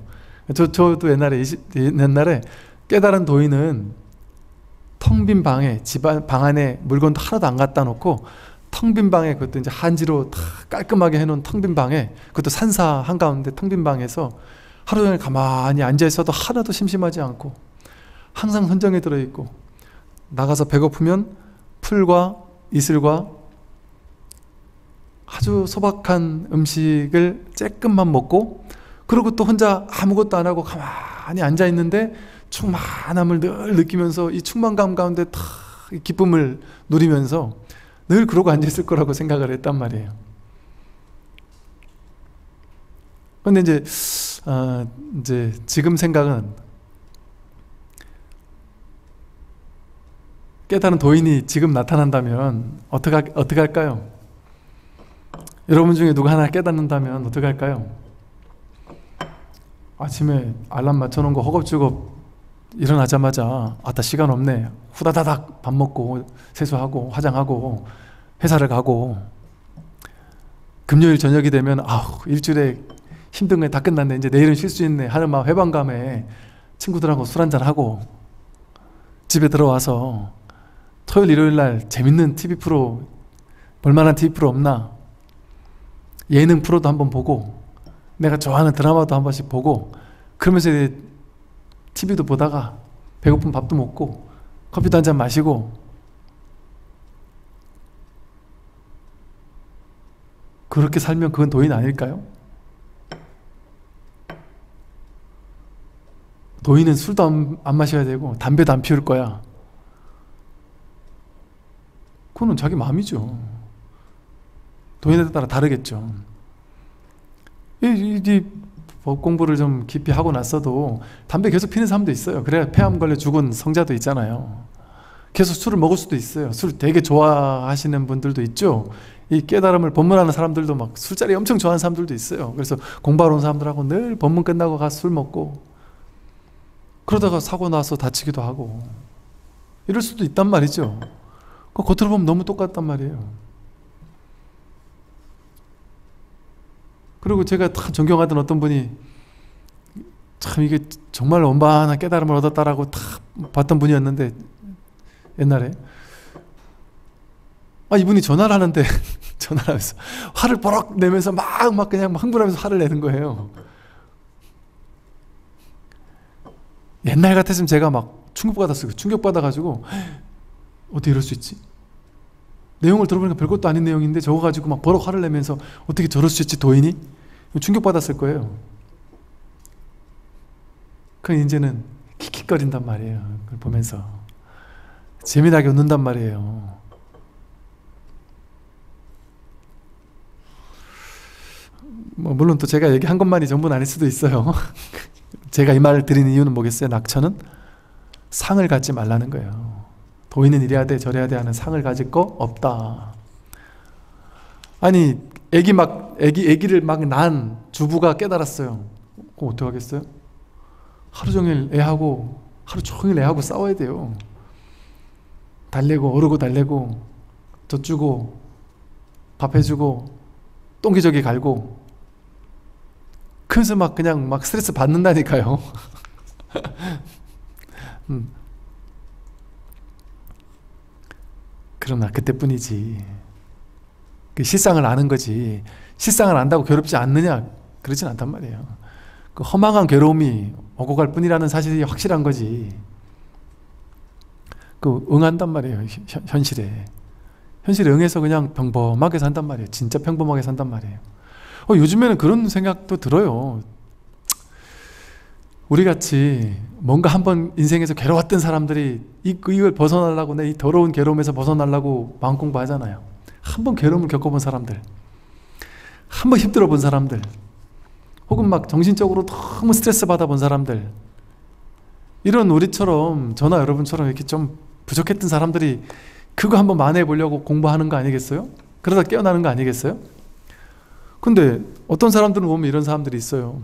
저, 저도 옛날에, 옛날에 깨달은 도인은 텅 빈 방에, 집안, 방 안에 물건도 하나도 안 갖다 놓고 텅 빈 방에 그것도 이제 한지로 다 깔끔하게 해놓은 텅 빈 방에 그것도 산사 한가운데 텅 빈 방에서 하루 종일 가만히 앉아 있어도 하나도 심심하지 않고 항상 선정에 들어 있고 나가서 배고프면 풀과 이슬과 아주 소박한 음식을 쬐끔만 먹고 그리고 또 혼자 아무것도 안 하고 가만히 앉아 있는데 충만함을 늘 느끼면서 이 충만감 가운데 다 기쁨을 누리면서 늘 그러고 앉아 있을 거라고 생각을 했단 말이에요. 근데 이제 어, 이제 지금 생각은 깨달은 도인이 지금 나타난다면 어떻게 어떻게 할까요? 여러분 중에 누가 하나 깨닫는다면 어떻게 할까요? 아침에 알람 맞춰놓은 거 허겁지겁 일어나자마자 아따 시간 없네. 후다다닥 밥 먹고 세수하고 화장하고 회사를 가고. 금요일 저녁이 되면 아우 일주일에 힘든 게 다 끝났네. 이제 내일은 쉴 수 있네. 하는 막 회방감에 친구들하고 술 한잔 하고 집에 들어와서 토요일 일요일 날 재밌는 TV 프로 볼만한 TV 프로 없나? 예능 프로도 한번 보고 내가 좋아하는 드라마도 한 번씩 보고 그러면서 이제 TV도 보다가 배고픈 밥도 먹고 커피도 한 잔 마시고 그렇게 살면 그건 도인 아닐까요? 도인은 술도 안, 안 마셔야 되고 담배도 안 피울 거야. 그거는 자기 마음이죠. 도인에 따라 다르겠죠. 이, 이, 이 법 공부를 좀 깊이 하고 났어도 담배 계속 피는 사람도 있어요. 그래야 폐암 걸려 죽은 성자도 있잖아요. 계속 술을 먹을 수도 있어요. 술 되게 좋아하시는 분들도 있죠. 이 깨달음을 법문하는 사람들도 막 술자리 엄청 좋아하는 사람들도 있어요. 그래서 공부하러 온 사람들하고 늘 법문 끝나고 가서 술 먹고 그러다가 사고 나서 다치기도 하고 이럴 수도 있단 말이죠. 그 겉으로 보면 너무 똑같단 말이에요. 그리고 제가 다 존경하던 어떤 분이 참 이게 정말 원반한 깨달음을 얻었다라고 다 봤던 분이었는데 옛날에 아 이분이 전화를 하는데 전화를 하면서 화를 버럭 내면서 막막 그냥 흥분하면서 화를 내는 거예요. 옛날 같았으면 제가 막 충격받았어요. 충격받아가지고 어떻게 이럴 수 있지? 내용을 들어보니까 별것도 아닌 내용인데 저거 가지고 막 버럭 화를 내면서 어떻게 저럴 수 있지 도인이? 충격받았을 거예요. 그 이제는 킥킥거린단 말이에요. 그걸 보면서 재미나게 웃는단 말이에요. 뭐 물론 또 제가 얘기한 것만이 전부는 아닐 수도 있어요. 제가 이 말을 드리는 이유는 뭐겠어요? 낙천은 상을 갖지 말라는 거예요. 도인은 이래야 돼 저래야 돼 하는 상을 가질 거 없다. 아니 애기 막 애기 애기를 막 난 주부가 깨달았어요. 그럼 어떻게 하겠어요? 하루 종일 애하고 하루 종일 애하고 싸워야 돼요. 달래고 어르고 달래고 젖주고 밥 해주고 똥기저귀 갈고 그래서 막 그냥 막 스트레스 받는다니까요. 음. 그러나 그때뿐이지. 그 실상을 아는 거지. 실상을 안다고 괴롭지 않느냐? 그러진 않단 말이에요. 그 허망한 괴로움이 오고 갈 뿐이라는 사실이 확실한 거지. 그 응한단 말이에요. 현 실에. 현실에 응해서 그냥 평범하게 산단 말이에요. 진짜 평범하게 산단 말이에요. 어, 요즘에는 그런 생각도 들어요. 우리 같이 뭔가 한번 인생에서 괴로웠던 사람들이 이, 이걸 벗어나려고 내 이 더러운 괴로움에서 벗어나려고 마음 공부하잖아요. 한번 괴로움을 겪어본 사람들, 한번 힘들어 본 사람들, 혹은 막 정신적으로 너무 스트레스 받아본 사람들, 이런 우리처럼 저나 여러분처럼 이렇게 좀 부족했던 사람들이 그거 한번 만회해 보려고 공부하는 거 아니겠어요? 그러다 깨어나는 거 아니겠어요? 근데 어떤 사람들은 보면 이런 사람들이 있어요.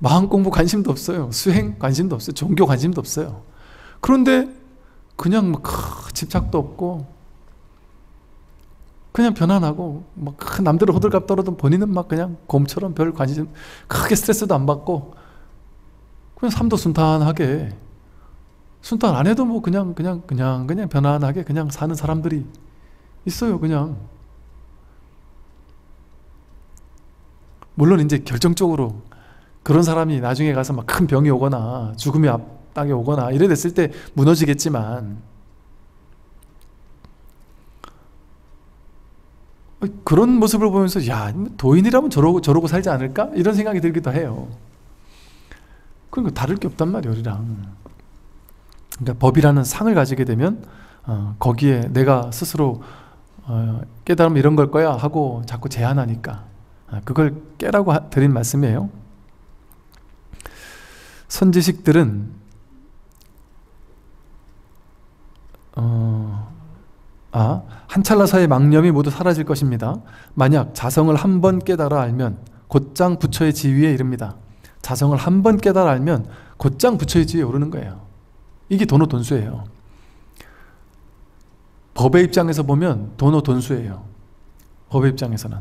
마음 공부 관심도 없어요. 수행 관심도 없어요. 종교 관심도 없어요. 그런데 그냥 막 집착도 없고 그냥 편안하고 막 남들은 호들갑 떨어도 본인은 막 그냥 곰처럼 별 관심 크게 스트레스도 안 받고 그냥 삶도 순탄하게 순탄 안 해도 뭐 그냥 그냥 그냥 그냥 편안하게 그냥 사는 사람들이 있어요 그냥 물론 이제 결정적으로 그런 사람이 나중에 가서 막 큰 병이 오거나 죽음이 앞당에 오거나 이래 됐을 때 무너지겠지만 그런 모습을 보면서 야 도인이라면 저러고 저러고 살지 않을까 이런 생각이 들기도 해요. 그러니까 다를 게 없단 말이에요 우리랑. 그러니까 법이라는 상을 가지게 되면 어, 거기에 내가 스스로 어, 깨달으면 이런 걸 거야 하고 자꾸 제한하니까 어, 그걸 깨라고 하, 드린 말씀이에요. 선지식들은 어, 아, 한 찰나 사이 망념이 모두 사라질 것입니다. 만약 자성을 한 번 깨달아 알면 곧장 부처의 지위에 이릅니다. 자성을 한 번 깨달아 알면 곧장 부처의 지위에 오르는 거예요. 이게 도노 돈수예요. 법의 입장에서 보면 도노 돈수예요. 법의 입장에서는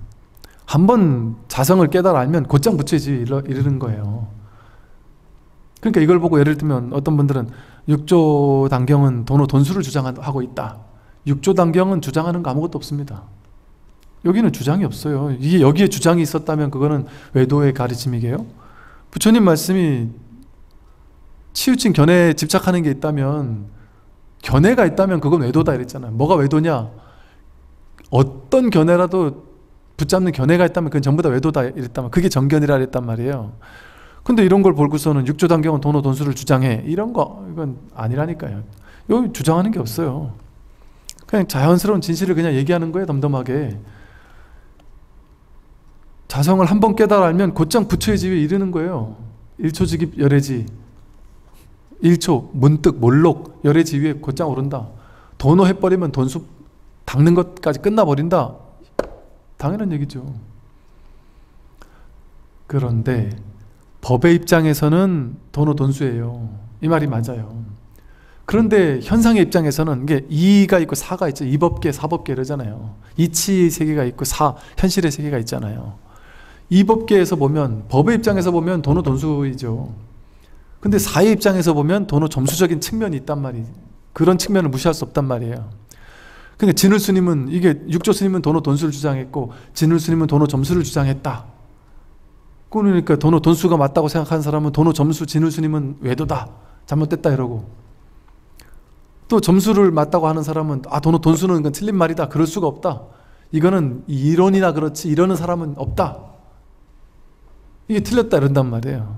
한 번 자성을 깨달아 알면 곧장 부처의 지위에 이르는 거예요. 그러니까 이걸 보고 예를 들면 어떤 분들은 육조 단경은 도노 돈수를 주장하고 있다. 육조 단경은 주장하는 거 아무것도 없습니다. 여기는 주장이 없어요. 이게 여기에 주장이 있었다면 그거는 외도의 가르침이게요. 부처님 말씀이 치우친 견해에 집착하는 게 있다면 견해가 있다면 그건 외도다 이랬잖아요. 뭐가 외도냐? 어떤 견해라도 붙잡는 견해가 있다면 그건 전부 다 외도다 이랬다면 그게 정견이라 그랬단 말이에요. 근데 이런 걸 볼고서는 육조 단경은 돈호 돈수를 주장해 이런 거 이건 아니라니까요. 여기 주장하는 게 없어요. 그냥 자연스러운 진실을 그냥 얘기하는 거예요. 덤덤하게. 자성을 한 번 깨달아 알면 곧장 부처의 지위에 이르는 거예요. 1초 직입 열애지. 1초 문득 몰록 열애 지 위에 곧장 오른다. 돈호 해버리면 돈수 닦는 것까지 끝나버린다. 당연한 얘기죠. 그런데 법의 입장에서는 돈호 돈수예요. 이 말이 맞아요. 그런데 현상의 입장에서는 이게 이가 있고 사가 있죠. 이법계, 사법계 이러잖아요. 이치 세계가 있고 사, 현실의 세계가 있잖아요. 이법계에서 보면 법의 입장에서 보면 돈호 돈수이죠. 근데 사의 입장에서 보면 돈호 점수적인 측면이 있단 말이 그런 측면을 무시할 수 없단 말이에요. 그러니까 진울 스님은 이게 육조 스님은 돈호 돈수를 주장했고 진울 스님은 돈호 점수를 주장했다. 그러니까 돈호 돈수가 맞다고 생각하는 사람은 돈호 점수 진울 스님은 외도다. 잘못됐다 이러고 또 점수를 맞다고 하는 사람은 아 돈호 돈수는 그건 틀린 말이다. 그럴 수가 없다. 이거는 이론이나 그렇지 이러는 사람은 없다. 이게 틀렸다 이런단 말이에요.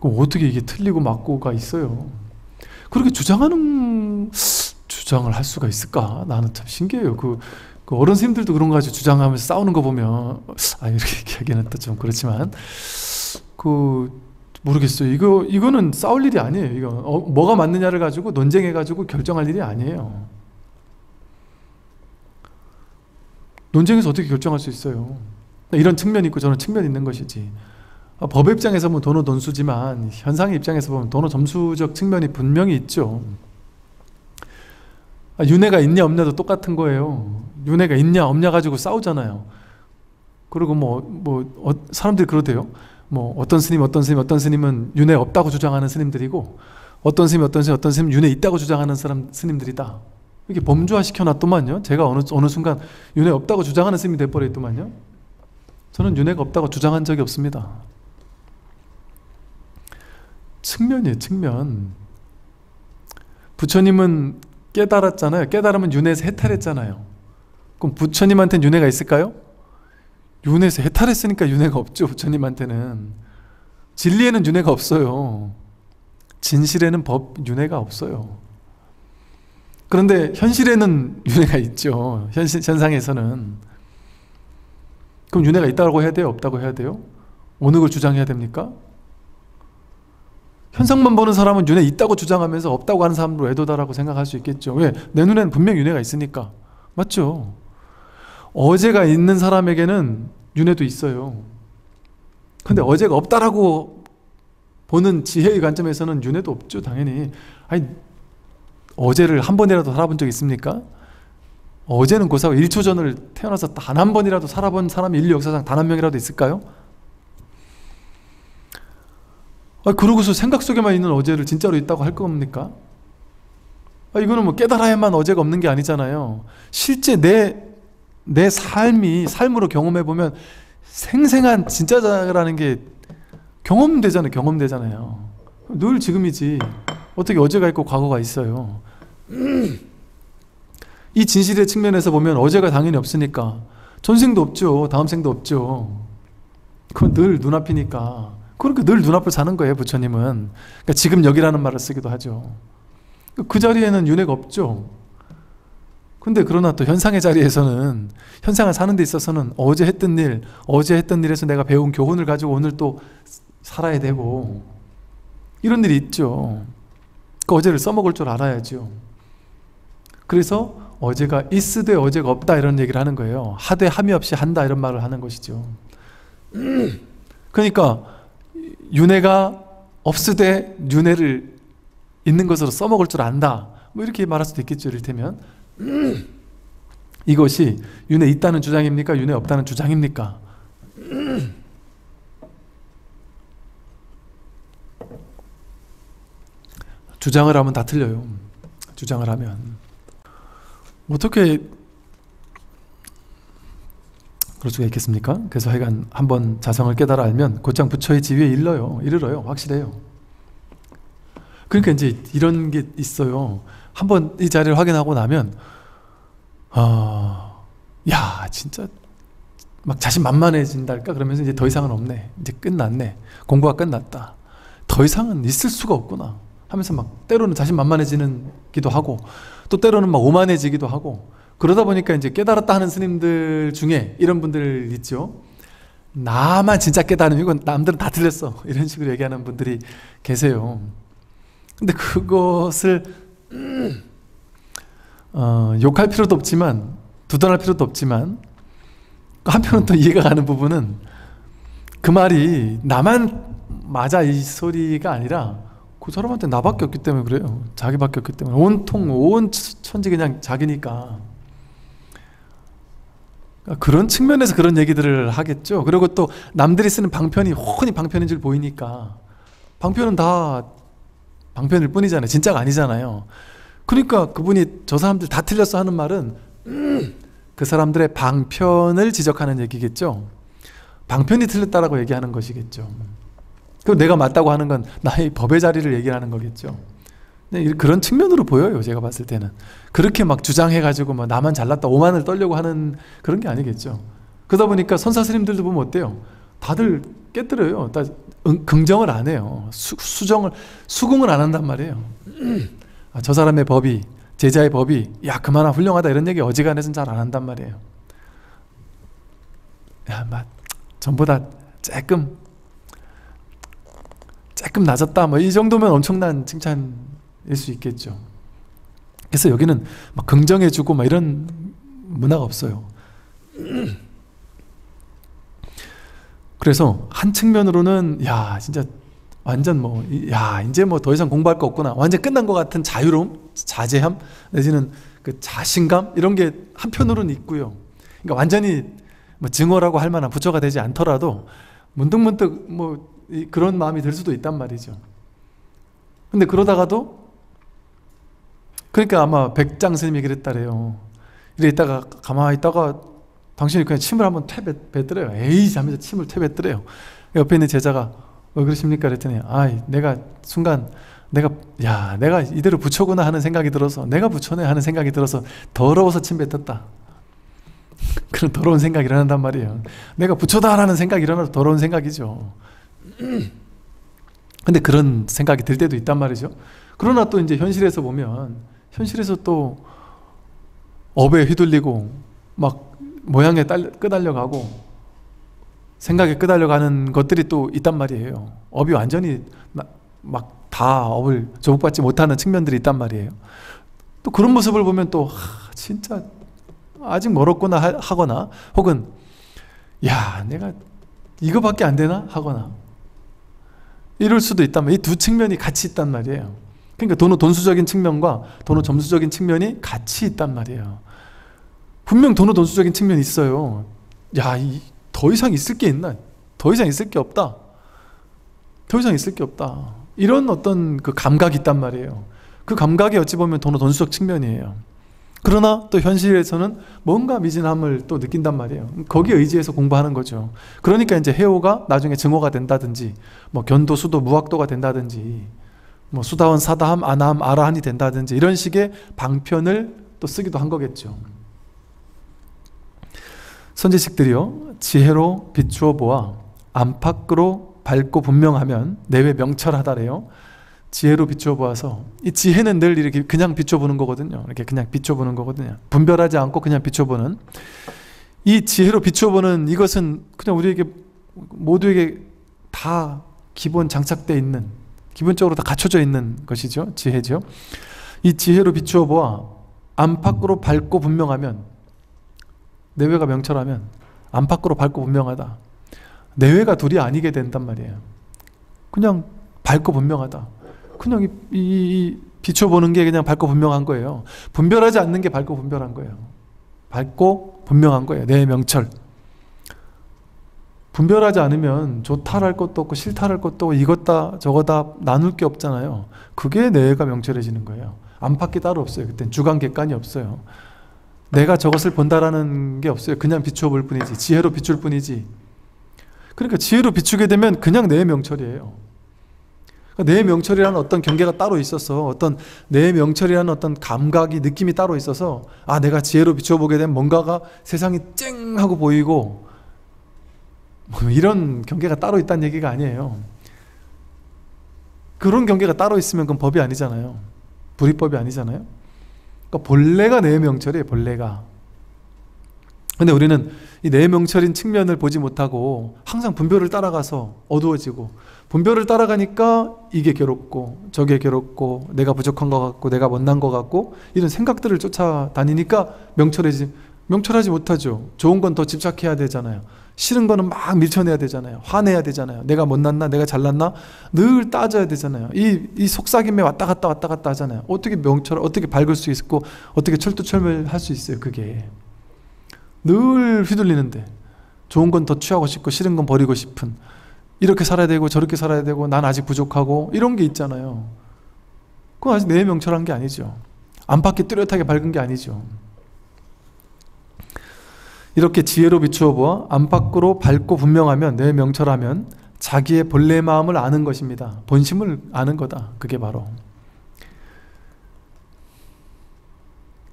그럼 어떻게 이게 틀리고 맞고가 있어요? 그렇게 주장하는 주장을 할 수가 있을까? 나는 참 신기해요. 그, 그 어른 스님들도 그런 거 가지고 주장하면서 싸우는 거 보면 아 이렇게 얘기하기는 또 좀 그렇지만 그 모르겠어요. 이거 이거는 싸울 일이 아니에요. 이거 어, 뭐가 맞느냐를 가지고 논쟁해 가지고 결정할 일이 아니에요. 논쟁에서 어떻게 결정할 수 있어요? 이런 측면이 있고 저는 측면이 있는 것이지. 아, 법 입장에서 보면 돈은 돈수지만 현상의 입장에서 보면 돈은 점수적 측면이 분명히 있죠. 아, 윤회가 있냐 없냐도 똑같은 거예요. 윤회가 있냐 없냐 가지고 싸우잖아요. 그리고 뭐, 뭐, 어, 사람들이 그러대요. 뭐, 어떤 스님, 어떤 스님, 어떤 스님은 윤회 없다고 주장하는 스님들이고, 어떤 스님, 어떤 스님, 어떤 스님, 윤회 있다고 주장하는 사람, 스님들이다. 이게 범주화 시켜놨더만요. 제가 어느, 어느 순간 윤회 없다고 주장하는 스님이 돼버렸더만요. 저는 윤회가 없다고 주장한 적이 없습니다. 측면이에요, 측면. 부처님은 깨달았잖아요. 깨달으면 윤회에서 해탈했잖아요. 그럼 부처님한테는 윤회가 있을까요? 윤회에서 해탈했으니까 윤회가 없죠. 부처님한테는. 진리에는 윤회가 없어요. 진실에는 법 윤회가 없어요. 그런데 현실에는 윤회가 있죠. 현실, 현상에서는. 그럼 윤회가 있다고 해야 돼요? 없다고 해야 돼요? 어느 걸 주장해야 됩니까? 현상만 보는 사람은 윤회 있다고 주장하면서 없다고 하는 사람으로 애도다라고 생각할 수 있겠죠. 왜? 내 눈에는 분명 윤회가 있으니까. 맞죠? 어제가 있는 사람에게는 윤회도 있어요. 근데 어제가 없다라고 보는 지혜의 관점에서는 윤회도 없죠, 당연히. 아니, 어제를 한 번이라도 살아본 적 있습니까? 어제는 고사고 1초 전을 태어나서 단 한 번이라도 살아본 사람이 인류 역사상 단 한 명이라도 있을까요? 아, 그러고서 생각 속에만 있는 어제를 진짜로 있다고 할 겁니까? 아, 이거는 뭐 깨달아야만 어제가 없는 게 아니잖아요. 실제 내, 내 삶이, 삶으로 경험해보면 생생한 진짜라는 게 경험되잖아요. 경험되잖아요. 늘 지금이지. 어떻게 어제가 있고 과거가 있어요. 이 진실의 측면에서 보면 어제가 당연히 없으니까 전생도 없죠. 다음 생도 없죠. 그건 늘 눈앞이니까. 그렇게 늘 눈앞을 사는 거예요, 부처님은. 그러니까 지금 여기라는 말을 쓰기도 하죠. 그 자리에는 윤회가 없죠. 근데 그러나 또 현상의 자리에서는 현상을 사는 데 있어서는 어제 했던 일, 어제 했던 일에서 내가 배운 교훈을 가지고 오늘 또 살아야 되고 이런 일이 있죠. 그 어제를 써먹을 줄 알아야죠. 그래서 어제가 있으되 어제가 없다 이런 얘기를 하는 거예요. 하되 함이 없이 한다 이런 말을 하는 것이죠. 그러니까 윤회가 없으되 윤회를 있는 것으로 써먹을 줄 안다. 뭐 이렇게 말할 수도 있겠죠. 이를테면 이것이 윤회 있다는 주장입니까? 윤회 없다는 주장입니까? 주장을 하면 다 틀려요. 주장을 하면 어떻게 그럴 수가 있겠습니까? 그래서 하여간 한번 자성을 깨달아 알면 곧장 부처의 지위에 일러요. 이르러요. 확실해요. 그러니까 이제 이런 게 있어요. 한번 이 자리를 확인하고 나면 아, 야 진짜 막 자신 만만해진달까 그러면서 이제 더 이상은 없네. 이제 끝났네. 공부가 끝났다. 더 이상은 있을 수가 없구나. 하면서 막 때로는 자신 만만해지는 기도 하고 또 때로는 막 오만해지기도 하고 그러다 보니까 이제 깨달았다 하는 스님들 중에 이런 분들 있죠. 나만 진짜 깨달음 이건 남들은 다 틀렸어 이런 식으로 얘기하는 분들이 계세요. 근데 그것을 어, 욕할 필요도 없지만 두둔할 필요도 없지만 한편은 또 이해가 가는 부분은 그 말이 나만 맞아 이 소리가 아니라 그 사람한테 나밖에 없기 때문에 그래요. 자기밖에 없기 때문에 온통 온 천지 그냥 자기니까 그런 측면에서 그런 얘기들을 하겠죠. 그리고 또 남들이 쓰는 방편이 훤히 방편인 줄 보이니까 방편은 다 방편일 뿐이잖아요. 진짜가 아니잖아요. 그러니까 그분이 저 사람들 다 틀렸어 하는 말은 그 사람들의 방편을 지적하는 얘기겠죠. 방편이 틀렸다라고 얘기하는 것이겠죠. 그 내가 맞다고 하는 건 나의 법의 자리를 얘기하는 거겠죠. 그런 측면으로 보여요. 제가 봤을 때는 그렇게 막 주장해가지고 뭐 나만 잘났다 오만을 떨려고 하는 그런 게 아니겠죠. 그러다 보니까 선사 스님들도 보면 어때요? 다들 깨뜨려요. 다 긍정을 안 해요. 수, 정을 수긍을 안 한단 말이에요. 아, 저 사람의 법이 제자의 법이 야 그만하 훌륭하다 이런 얘기 어지간해서는 잘 안 한단 말이에요. 야, 막 전보다 조금 조금 낮았다. 뭐 이 정도면 엄청난 칭찬일 수 있겠죠. 그래서 여기는 막 긍정해주고 막 이런 문화가 없어요. 그래서 한 측면으로는 야 진짜 완전 뭐 야 이제 뭐 더 이상 공부할 거 없구나 완전 끝난 것 같은 자유로움 자제함 내지는 그 자신감 이런 게 한편으로는 있고요 그러니까 완전히 뭐 증오라고 할 만한 부처가 되지 않더라도 문득문득 뭐 그런 마음이 들 수도 있단 말이죠. 근데 그러다가도 그러니까 아마 백장 스님이 그랬다래요. 이래 있다가 가만히 있다가 당신이 그냥 침을 한번 퇴뱉더래요. 에이 하면서 침을 퇴뱉더래요. 옆에 있는 제자가 왜 그러십니까? 그랬더니 아 내가 순간 내가 야 내가 이대로 부처구나 하는 생각이 들어서 내가 부처네 하는 생각이 들어서 더러워서 침 뱉었다. 그런 더러운 생각이 일어난단 말이에요. 내가 부처다라는 생각이 일어나도 더러운 생각이죠. 근데 그런 생각이 들 때도 있단 말이죠. 그러나 또 이제 현실에서 보면 현실에서 또 업에 휘둘리고 막 모양에 딸, 끄달려 가고 생각에 끄달려 가는 것들이 또 있단 말이에요. 업이 완전히 막 다 업을 조복받지 못하는 측면들이 있단 말이에요. 또 그런 모습을 보면 또 하, 진짜 아직 멀었구나 하 거나 혹은 야 내가 이거밖에 안 되나 하거나 이럴 수도 있단 말이에요. 이 두 측면이 같이 있단 말이에요. 그러니까 돈은 돈수적인 측면과 돈은 점수적인 측면이 같이 있단 말이에요. 분명 돈은 돈수적인 측면이 있어요. 야, 더 이상 있을 게 있나? 더 이상 있을 게 없다. 더 이상 있을 게 없다. 이런 어떤 그 감각이 있단 말이에요. 그 감각이 어찌 보면 돈은 돈수적 측면이에요. 그러나 또 현실에서는 뭔가 미진함을 또 느낀단 말이에요. 거기에 의지해서 공부하는 거죠. 그러니까 이제 해오가 나중에 증오가 된다든지, 뭐 견도, 수도, 무학도가 된다든지, 뭐 수다원, 사다함, 아나함, 아라한이 된다든지 이런 식의 방편을 또 쓰기도 한 거겠죠. 선지식들이요 지혜로 비추어 보아 안팎으로 밝고 분명하면 내외 명철하다래요. 지혜로 비추어 보아서 이 지혜는 늘 이렇게 그냥 비춰 보는 거거든요. 이렇게 그냥 비춰 보는 거거든요. 분별하지 않고 그냥 비춰 보는 이 지혜로 비추어 보는 이것은 그냥 우리에게 모두에게 다 기본 장착되어 있는 기본적으로 다 갖춰져 있는 것이죠. 지혜죠. 이 지혜로 비추어 보아 안팎으로 밝고 분명하면 내외가 명철하면 안팎으로 밝고 분명하다. 내외가 둘이 아니게 된단 말이에요. 그냥 밝고 분명하다. 그냥 이, 이, 이 비춰보는 게 그냥 밝고 분명한 거예요. 분별하지 않는 게 밝고 분별한 거예요. 밝고 분명한 거예요. 내 명철. 분별하지 않으면 좋다할 것도 없고 싫다할 것도 없고 이것다 저거다 나눌 게 없잖아요. 그게 내가 명철해지는 거예요. 안팎이 따로 없어요. 그땐 주관 객관이 없어요. 내가 저것을 본다라는 게 없어요. 그냥 비추어 볼 뿐이지. 지혜로 비출 뿐이지. 그러니까 지혜로 비추게 되면 그냥 내 명철이에요. 그러니까 내 명철이라는 어떤 경계가 따로 있어서 어떤 내 명철이라는 어떤 감각이 느낌이 따로 있어서 아 내가 지혜로 비춰 보게 되면 뭔가가 세상이 쨍 하고 보이고 뭐 이런 경계가 따로 있다는 얘기가 아니에요. 그런 경계가 따로 있으면 그건 법이 아니잖아요. 불이법이 아니잖아요. 그러니까 본래가 내 명철이에요. 본래가. 근데 우리는 이 내명철인 측면을 보지 못하고 항상 분별을 따라가서 어두워지고 분별을 따라가니까 이게 괴롭고 저게 괴롭고 내가 부족한 것 같고 내가 못난 것 같고 이런 생각들을 쫓아다니니까 명철해지 명철하지 못하죠. 좋은 건 더 집착해야 되잖아요. 싫은 거는 막 밀쳐내야 되잖아요. 화내야 되잖아요. 내가 못났나? 내가 잘났나? 늘 따져야 되잖아요. 이, 이 속삭임에 왔다 갔다 왔다 갔다 하잖아요. 어떻게 명철, 어떻게 밝을 수 있고, 어떻게 철두철미할 수 있어요, 그게. 늘 휘둘리는데. 좋은 건 더 취하고 싶고, 싫은 건 버리고 싶은. 이렇게 살아야 되고, 저렇게 살아야 되고, 난 아직 부족하고, 이런 게 있잖아요. 그건 아직 내 명철한 게 아니죠. 안팎이 뚜렷하게 밝은 게 아니죠. 이렇게 지혜로 비추어 보아 안팎으로 밝고 분명하면 내 명철하면 자기의 본래 마음을 아는 것입니다. 본심을 아는 거다. 그게 바로.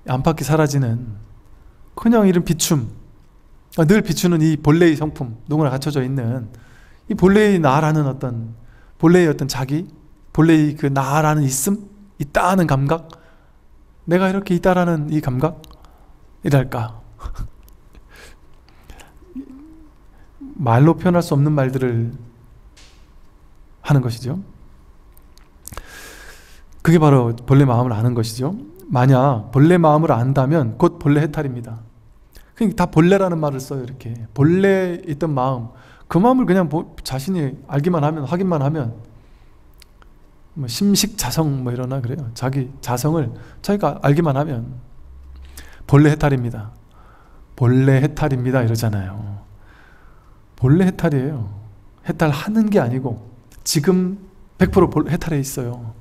안팎이 사라지는 그냥 이런 비춤 아, 늘 비추는 이 본래의 성품 누구나 갖춰져 있는 이 본래의 나라는 어떤 본래의 어떤 자기 본래의 그 나라는 있음? 있다는 감각? 내가 이렇게 있다라는 이 감각? 이랄까 말로 표현할 수 없는 말들을 하는 것이죠. 그게 바로 본래 마음을 아는 것이죠. 만약 본래 마음을 안다면 곧 본래 해탈입니다. 그러니까 다 본래라는 말을 써요. 이렇게 본래 있던 마음, 그 마음을 그냥 자신이 알기만 하면 확인만 하면 뭐 심식 자성 뭐 이러나 그래요. 자기 자성을 자기가 알기만 하면 본래 해탈입니다. 본래 해탈입니다 이러잖아요. 본래 해탈이에요. 해탈하는 게 아니고 지금 100% 해탈해 있어요.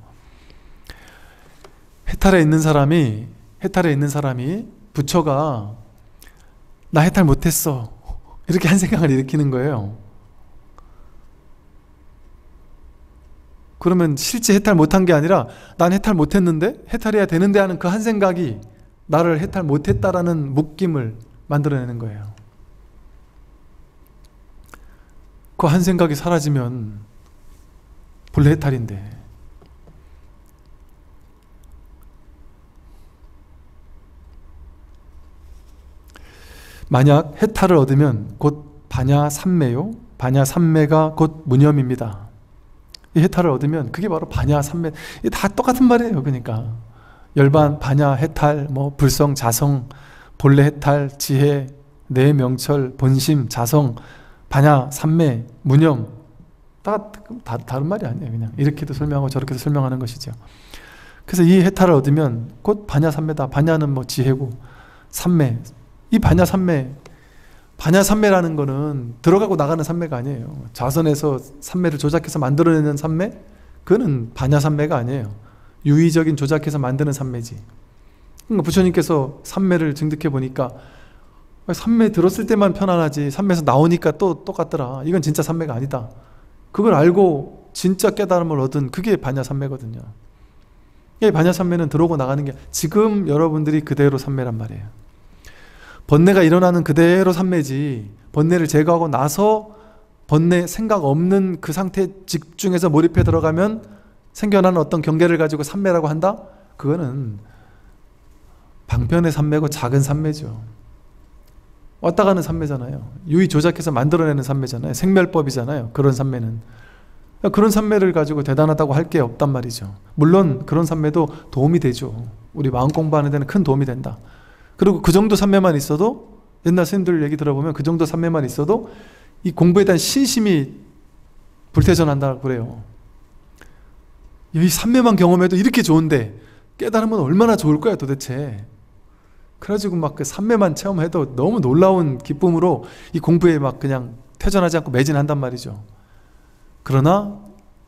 해탈에 있는 사람이 해탈에 있는 사람이 부처가 나 해탈 못했어 이렇게 한 생각을 일으키는 거예요. 그러면 실제 해탈 못한 게 아니라 난 해탈 못했는데 해탈해야 되는데 하는 그 한 생각이 나를 해탈 못했다라는 묶임을 만들어내는 거예요. 그 한 생각이 사라지면 본래 해탈인데. 만약 해탈을 얻으면 곧 반야 삼매요? 반야 삼매가 곧 무념입니다. 이 해탈을 얻으면 그게 바로 반야 삼매. 다 똑같은 말이에요 그러니까. 열반, 반야, 해탈, 뭐 불성, 자성, 본래 해탈, 지혜, 내 명철, 본심, 자성 반야, 삼매, 무념 다, 다 다른 말이 아니에요. 그냥 이렇게도 설명하고 저렇게도 설명하는 것이죠. 그래서 이 해탈을 얻으면 곧 반야 삼매다. 반야는 뭐 지혜고 삼매. 이 반야 삼매 반야 삼매라는 거는 들어가고 나가는 삼매가 아니에요. 자선에서 삼매를 조작해서 만들어내는 삼매? 그거는 반야 삼매가 아니에요. 유의적인 조작해서 만드는 삼매지. 그러니까 부처님께서 삼매를 증득해 보니까 삼매 들었을 때만 편안하지 삼매에서 나오니까 또 똑같더라. 이건 진짜 삼매가 아니다. 그걸 알고 진짜 깨달음을 얻은 그게 반야 삼매거든요. 이 반야 삼매는 들어오고 나가는 게 지금 여러분들이 그대로 삼매란 말이에요. 번뇌가 일어나는 그대로 삼매지 번뇌를 제거하고 나서 번뇌 생각 없는 그 상태 집중해서 몰입해 들어가면 생겨나는 어떤 경계를 가지고 삼매라고 한다? 그거는 방편의 삼매고 작은 삼매죠. 왔다 가는 삼매잖아요. 유의 조작해서 만들어내는 삼매잖아요. 생멸법이잖아요. 그런 삼매는. 그런 삼매를 가지고 대단하다고 할 게 없단 말이죠. 물론 그런 삼매도 도움이 되죠. 우리 마음 공부하는 데는 큰 도움이 된다. 그리고 그 정도 삼매만 있어도 옛날 스님들 얘기 들어보면 그 정도 삼매만 있어도 이 공부에 대한 신심이 불태전한다고 그래요. 이 삼매만 경험해도 이렇게 좋은데 깨달으면 얼마나 좋을 거야 도대체. 그래가지고 막 그 삼매만 체험해도 너무 놀라운 기쁨으로 이 공부에 막 그냥 퇴전하지 않고 매진한단 말이죠. 그러나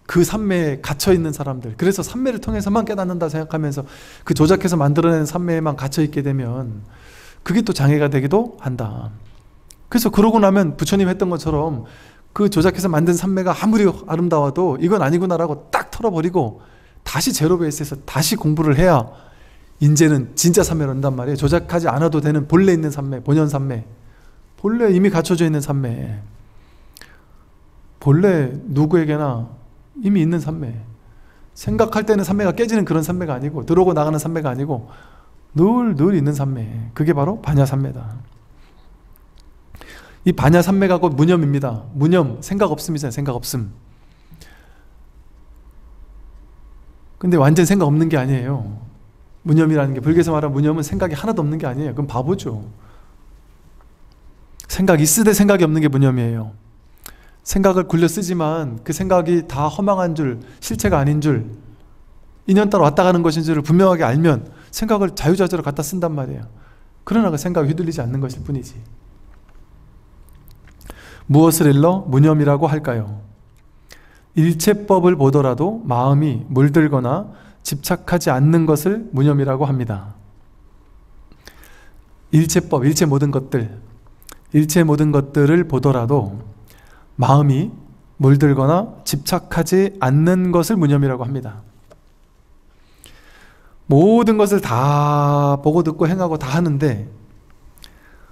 그 삼매에 갇혀 있는 사람들, 그래서 삼매를 통해서만 깨닫는다 생각하면서 그 조작해서 만들어낸 삼매에만 갇혀 있게 되면 그게 또 장애가 되기도 한다. 그래서 그러고 나면 부처님 했던 것처럼 그 조작해서 만든 삼매가 아무리 아름다워도 이건 아니구나라고 딱 털어버리고 다시 제로 베이스에서 다시 공부를 해야 이제는 진짜 삼매를 한단 말이에요. 조작하지 않아도 되는 본래 있는 삼매, 본연 삼매. 본래 이미 갖춰져 있는 삼매. 본래 누구에게나 이미 있는 삼매. 생각할 때는 삼매가 깨지는 그런 삼매가 아니고 들어오고 나가는 삼매가 아니고 늘 늘 있는 삼매. 그게 바로 반야 삼매다. 이 반야 삼매가 곧 무념입니다. 무념 생각 없음이잖아요. 생각 없음. 근데 완전 생각 없는 게 아니에요. 무념이라는 게 불교에서 말하는 무념은 생각이 하나도 없는 게 아니에요. 그건 바보죠. 생각 있으되 생각이 없는 게 무념이에요. 생각을 굴려 쓰지만 그 생각이 다 허망한 줄, 실체가 아닌 줄, 인연 따라 왔다 가는 것인 줄을 분명하게 알면 생각을 자유자재로 갖다 쓴단 말이에요. 그러나 그 생각이 휘둘리지 않는 것일 뿐이지. 무엇을 일러 무념이라고 할까요? 일체법을 보더라도 마음이 물들거나 집착하지 않는 것을 무념이라고 합니다. 일체법, 일체 모든 것들, 일체 모든 것들을 보더라도 마음이 물들거나 집착하지 않는 것을 무념이라고 합니다. 모든 것을 다 보고 듣고 행하고 다 하는데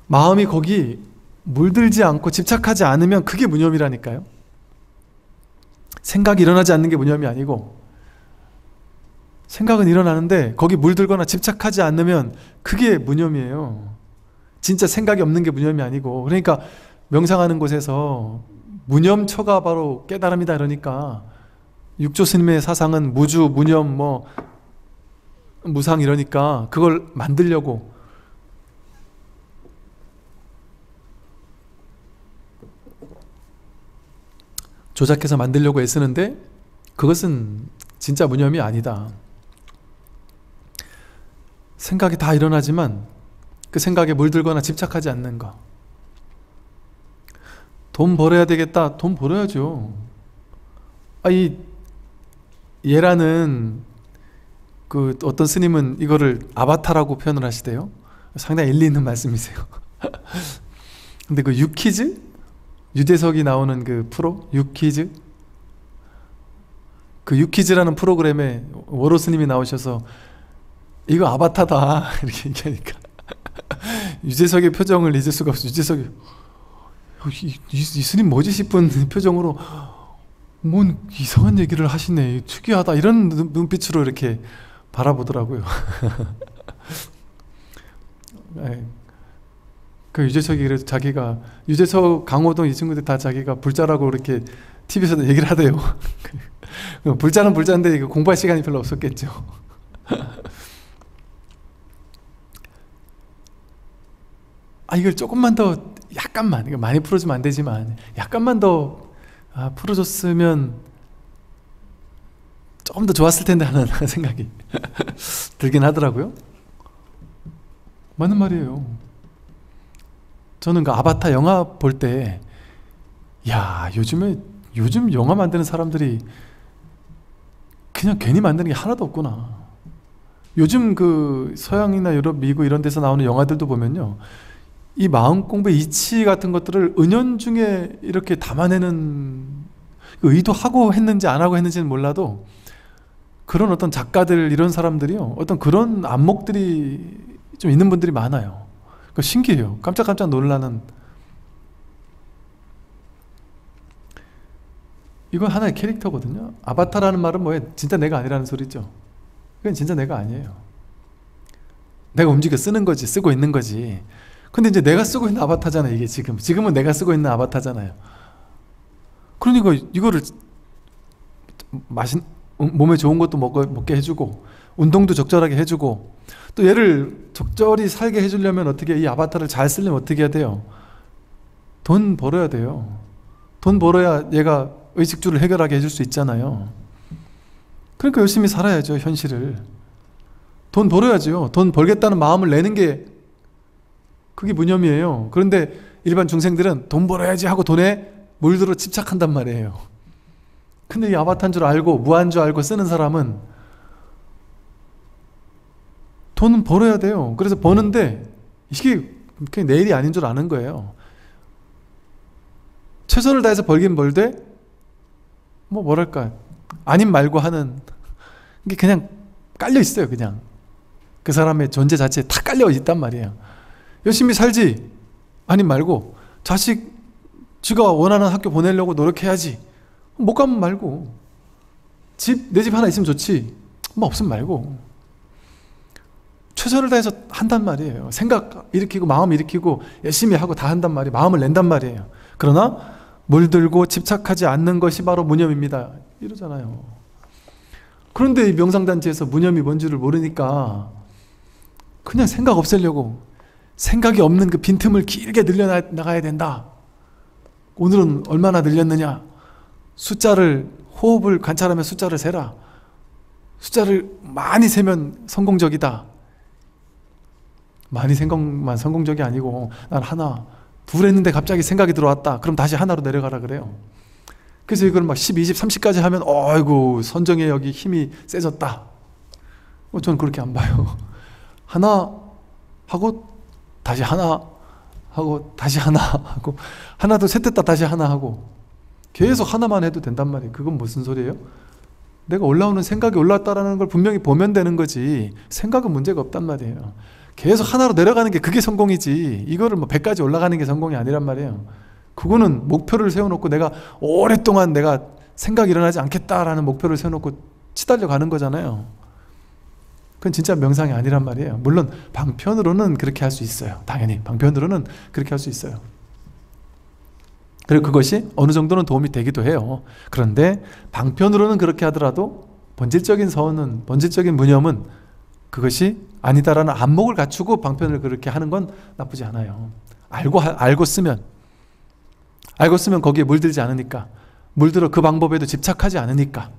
마음이 거기 물들지 않고 집착하지 않으면 그게 무념이라니까요. 생각이 일어나지 않는 게 무념이 아니고 생각은 일어나는데 거기 물들거나 집착하지 않으면 그게 무념이에요. 진짜 생각이 없는 게 무념이 아니고 그러니까 명상하는 곳에서 무념처가 바로 깨달음이다 그러니까 육조 스님의 사상은 무주, 무념, 뭐 무상 이러니까 그걸 만들려고 조작해서 만들려고 애쓰는데 그것은 진짜 무념이 아니다. 생각이 다 일어나지만 그 생각에 물들거나 집착하지 않는 거. 돈 벌어야 되겠다. 돈 벌어야죠. 아, 이 얘라는 그 어떤 스님은 이거를 아바타라고 표현을 하시대요. 상당히 일리 있는 말씀이세요. 근데 그 유키즈? 유재석이 나오는 그 프로? 유키즈? 그 유키즈라는 프로그램에 워로 스님이 나오셔서 이거 아바타다 이렇게 얘기하니까 유재석의 표정을 잊을 수가 없어 유재석이 이, 이, 이 스님 뭐지 싶은 표정으로 뭔 이상한 얘기를 하시네 특이하다 이런 눈빛으로 이렇게 바라보더라고요 네. 그 유재석이 그래서 자기가 유재석 강호동 이 친구들 다 자기가 불자라고 이렇게 TV에서도 얘기를 하대요. 그 불자는 불자인데 공부할 시간이 별로 없었겠죠. 아 이걸 조금만 더 약간만 많이 풀어주면 안 되지만 약간만 더 아, 풀어줬으면 조금 더 좋았을 텐데 하는 생각이 들긴 하더라고요. 맞는 말이에요. 저는 그 아바타 영화 볼 때, 야, 요즘에, 요즘 영화 만드는 사람들이 그냥 괜히 만드는 게 하나도 없구나. 요즘 그 서양이나 유럽, 미국 이런 데서 나오는 영화들도 보면요. 이 마음 공부의 이치 같은 것들을 은연중에 이렇게 담아내는 그 의도하고 했는지 안 하고 했는지는 몰라도 그런 어떤 작가들 이런 사람들이요. 어떤 그런 안목들이 좀 있는 분들이 많아요. 그 신기해요. 깜짝깜짝 놀라는 이건 하나의 캐릭터거든요. 아바타라는 말은 뭐예요? 진짜 내가 아니라는 소리죠. 그건 진짜 내가 아니에요. 내가 움직여 쓰는 거지, 쓰고 있는 거지. 근데 이제 내가 쓰고 있는 아바타잖아요, 이게 지금. 지금은 내가 쓰고 있는 아바타잖아요. 그러니까 이거를 맛있, 몸에 좋은 것도 먹, 먹게 해주고, 운동도 적절하게 해주고, 또 얘를 적절히 살게 해주려면 어떻게, 이 아바타를 잘 쓰려면 어떻게 해야 돼요? 돈 벌어야 돼요. 돈 벌어야 얘가 의식주를 해결하게 해줄 수 있잖아요. 그러니까 열심히 살아야죠, 현실을. 돈 벌어야죠. 돈 벌겠다는 마음을 내는 게 그게 무념이에요. 그런데 일반 중생들은 돈 벌어야지 하고 돈에 물들어 집착한단 말이에요. 근데 이 아바타인 줄 알고 무한 줄 알고 쓰는 사람은 돈은 벌어야 돼요. 그래서 버는데 이게 그냥 내일이 아닌 줄 아는 거예요. 최선을 다해서 벌긴 벌되 뭐 뭐랄까 아님 말고 하는 게 그냥 깔려 있어요. 그냥 그 사람의 존재 자체에 다 깔려 있단 말이에요. 열심히 살지? 아님 말고 자식 지가 원하는 학교 보내려고 노력해야지. 못 가면 말고. 집 내 집 하나 있으면 좋지. 뭐 없으면 말고. 최선을 다해서 한단 말이에요. 생각 일으키고 마음 일으키고 열심히 하고 다 한단 말이에요. 마음을 낸단 말이에요. 그러나 물들고 집착하지 않는 것이 바로 무념입니다. 이러잖아요. 그런데 이 명상단체에서 무념이 뭔지를 모르니까 그냥 생각 없애려고 생각이 없는 그 빈틈을 길게 늘려나가야 된다 오늘은 얼마나 늘렸느냐 숫자를 호흡을 관찰하며 숫자를 세라. 숫자를 많이 세면 성공적이다. 많이 생각만 성공적이 아니고 난 하나, 둘 했는데 갑자기 생각이 들어왔다. 그럼 다시 하나로 내려가라 그래요. 그래서 이걸 막 10, 20, 30까지 하면 어이구 선정에 여기 힘이 세졌다. 어, 저는 그렇게 안 봐요. 하나 하고 다시 하나 하고 다시 하나 하고 하나 도 셋 됐다 다시 하나 하고 계속 하나만 해도 된단 말이에요. 그건 무슨 소리예요? 내가 올라오는 생각이 올라왔다라는 걸 분명히 보면 되는 거지. 생각은 문제가 없단 말이에요. 계속 하나로 내려가는 게 그게 성공이지. 이거를 뭐 100까지 올라가는 게 성공이 아니란 말이에요. 그거는 목표를 세워놓고 내가 오랫동안 내가 생각이 일어나지 않겠다라는 목표를 세워놓고 치달려 가는 거잖아요. 그건 진짜 명상이 아니란 말이에요. 물론 방편으로는 그렇게 할 수 있어요. 당연히 방편으로는 그렇게 할 수 있어요. 그리고 그것이 어느 정도는 도움이 되기도 해요. 그런데 방편으로는 그렇게 하더라도 본질적인 서원은 본질적인 무념은 그것이 아니다라는 안목을 갖추고 방편을 그렇게 하는 건 나쁘지 않아요. 알고 알고 쓰면 알고 쓰면 거기에 물들지 않으니까 물들어 그 방법에도 집착하지 않으니까.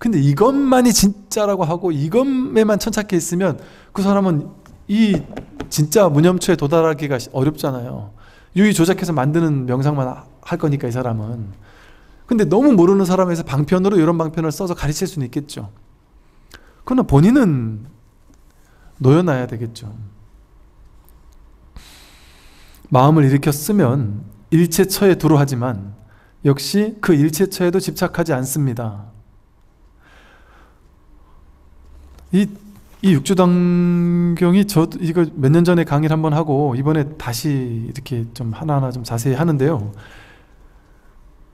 근데 이것만이 진짜라고 하고 이것에만 천착해 있으면 그 사람은 이 진짜 무념초에 도달하기가 어렵잖아요. 유의 조작해서 만드는 명상만 할 거니까 이 사람은. 근데 너무 모르는 사람에서 방편으로 이런 방편을 써서 가르칠 수는 있겠죠. 그러나 본인은 놓여놔야 되겠죠. 마음을 일으켜 쓰면 일체처에 두루 하지만 역시 그 일체처에도 집착하지 않습니다 이, 이 육주당경이 저 이거 몇 년 전에 강의를 한번 하고 이번에 다시 이렇게 좀 하나하나 좀 자세히 하는데요.